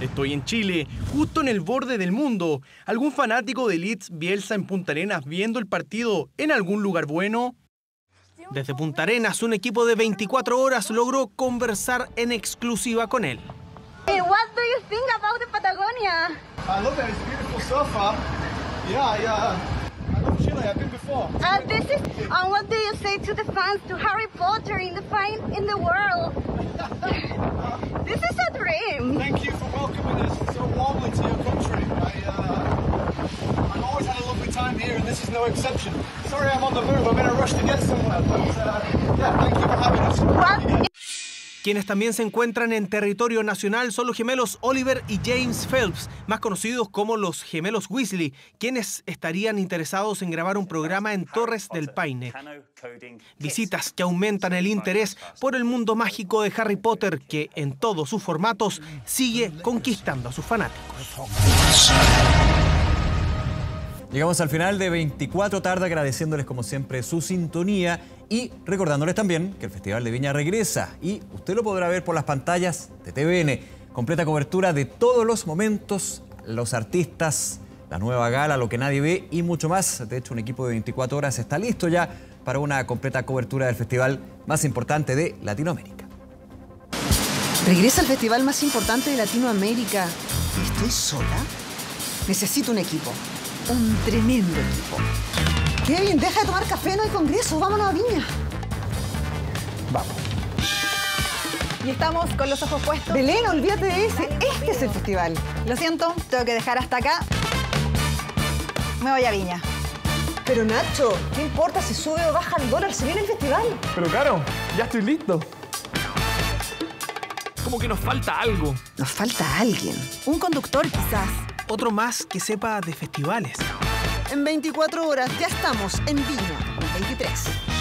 Estoy en Chile, justo en el borde del mundo. ¿Algún fanático de Leeds Bielsa en Punta Arenas viendo el partido en algún lugar bueno? Desde Punta Arenas, un equipo de 24 horas logró conversar en exclusiva con él. Hey, what do you think about the Patagonia? I love it. It's beautiful so far. Yeah, yeah. I love Chile. I've been before. Uh, this is. Um, what do you say to the fans to Harry Potter in the fine in the world? this is a dream. Thank you for welcoming us so warmly to your country. I, uh, I've always had a lovely time here, and this is no exception. Sorry, I'm on the move. I'm in a rush to get somewhere, but uh, yeah, thank you for having us. What? Quienes también se encuentran en territorio nacional son los gemelos Oliver y James Phelps, más conocidos como los gemelos Weasley, quienes estarían interesados en grabar un programa en Torres del Paine. Visitas que aumentan el interés por el mundo mágico de Harry Potter, que en todos sus formatos sigue conquistando a sus fanáticos. Llegamos al final de 24 tarde agradeciéndoles como siempre su sintonía y recordándoles también que el Festival de Viña regresa y usted lo podrá ver por las pantallas de TVN. Completa cobertura de todos los momentos, los artistas, la nueva gala, lo que nadie ve y mucho más. De hecho, un equipo de 24 horas está listo ya para una completa cobertura del festival más importante de Latinoamérica. Regresa al festival más importante de Latinoamérica. ¿Estoy sola? Necesito un equipo. Un tremendo equipo. Kevin, deja de tomar café, no hay congreso. Vámonos a Viña. Vamos. Y estamos con los ojos puestos. Belén, olvídate de ese. Este es el festival. Lo siento, tengo que dejar hasta acá. Me voy a Viña. Pero Nacho, ¿qué importa si sube o baja el dólar? Se viene el festival. Pero claro, ya estoy listo. Como que nos falta algo. Nos falta alguien. Un conductor quizás. Otro más que sepa de festivales. En 24 horas ya estamos en Viña 23.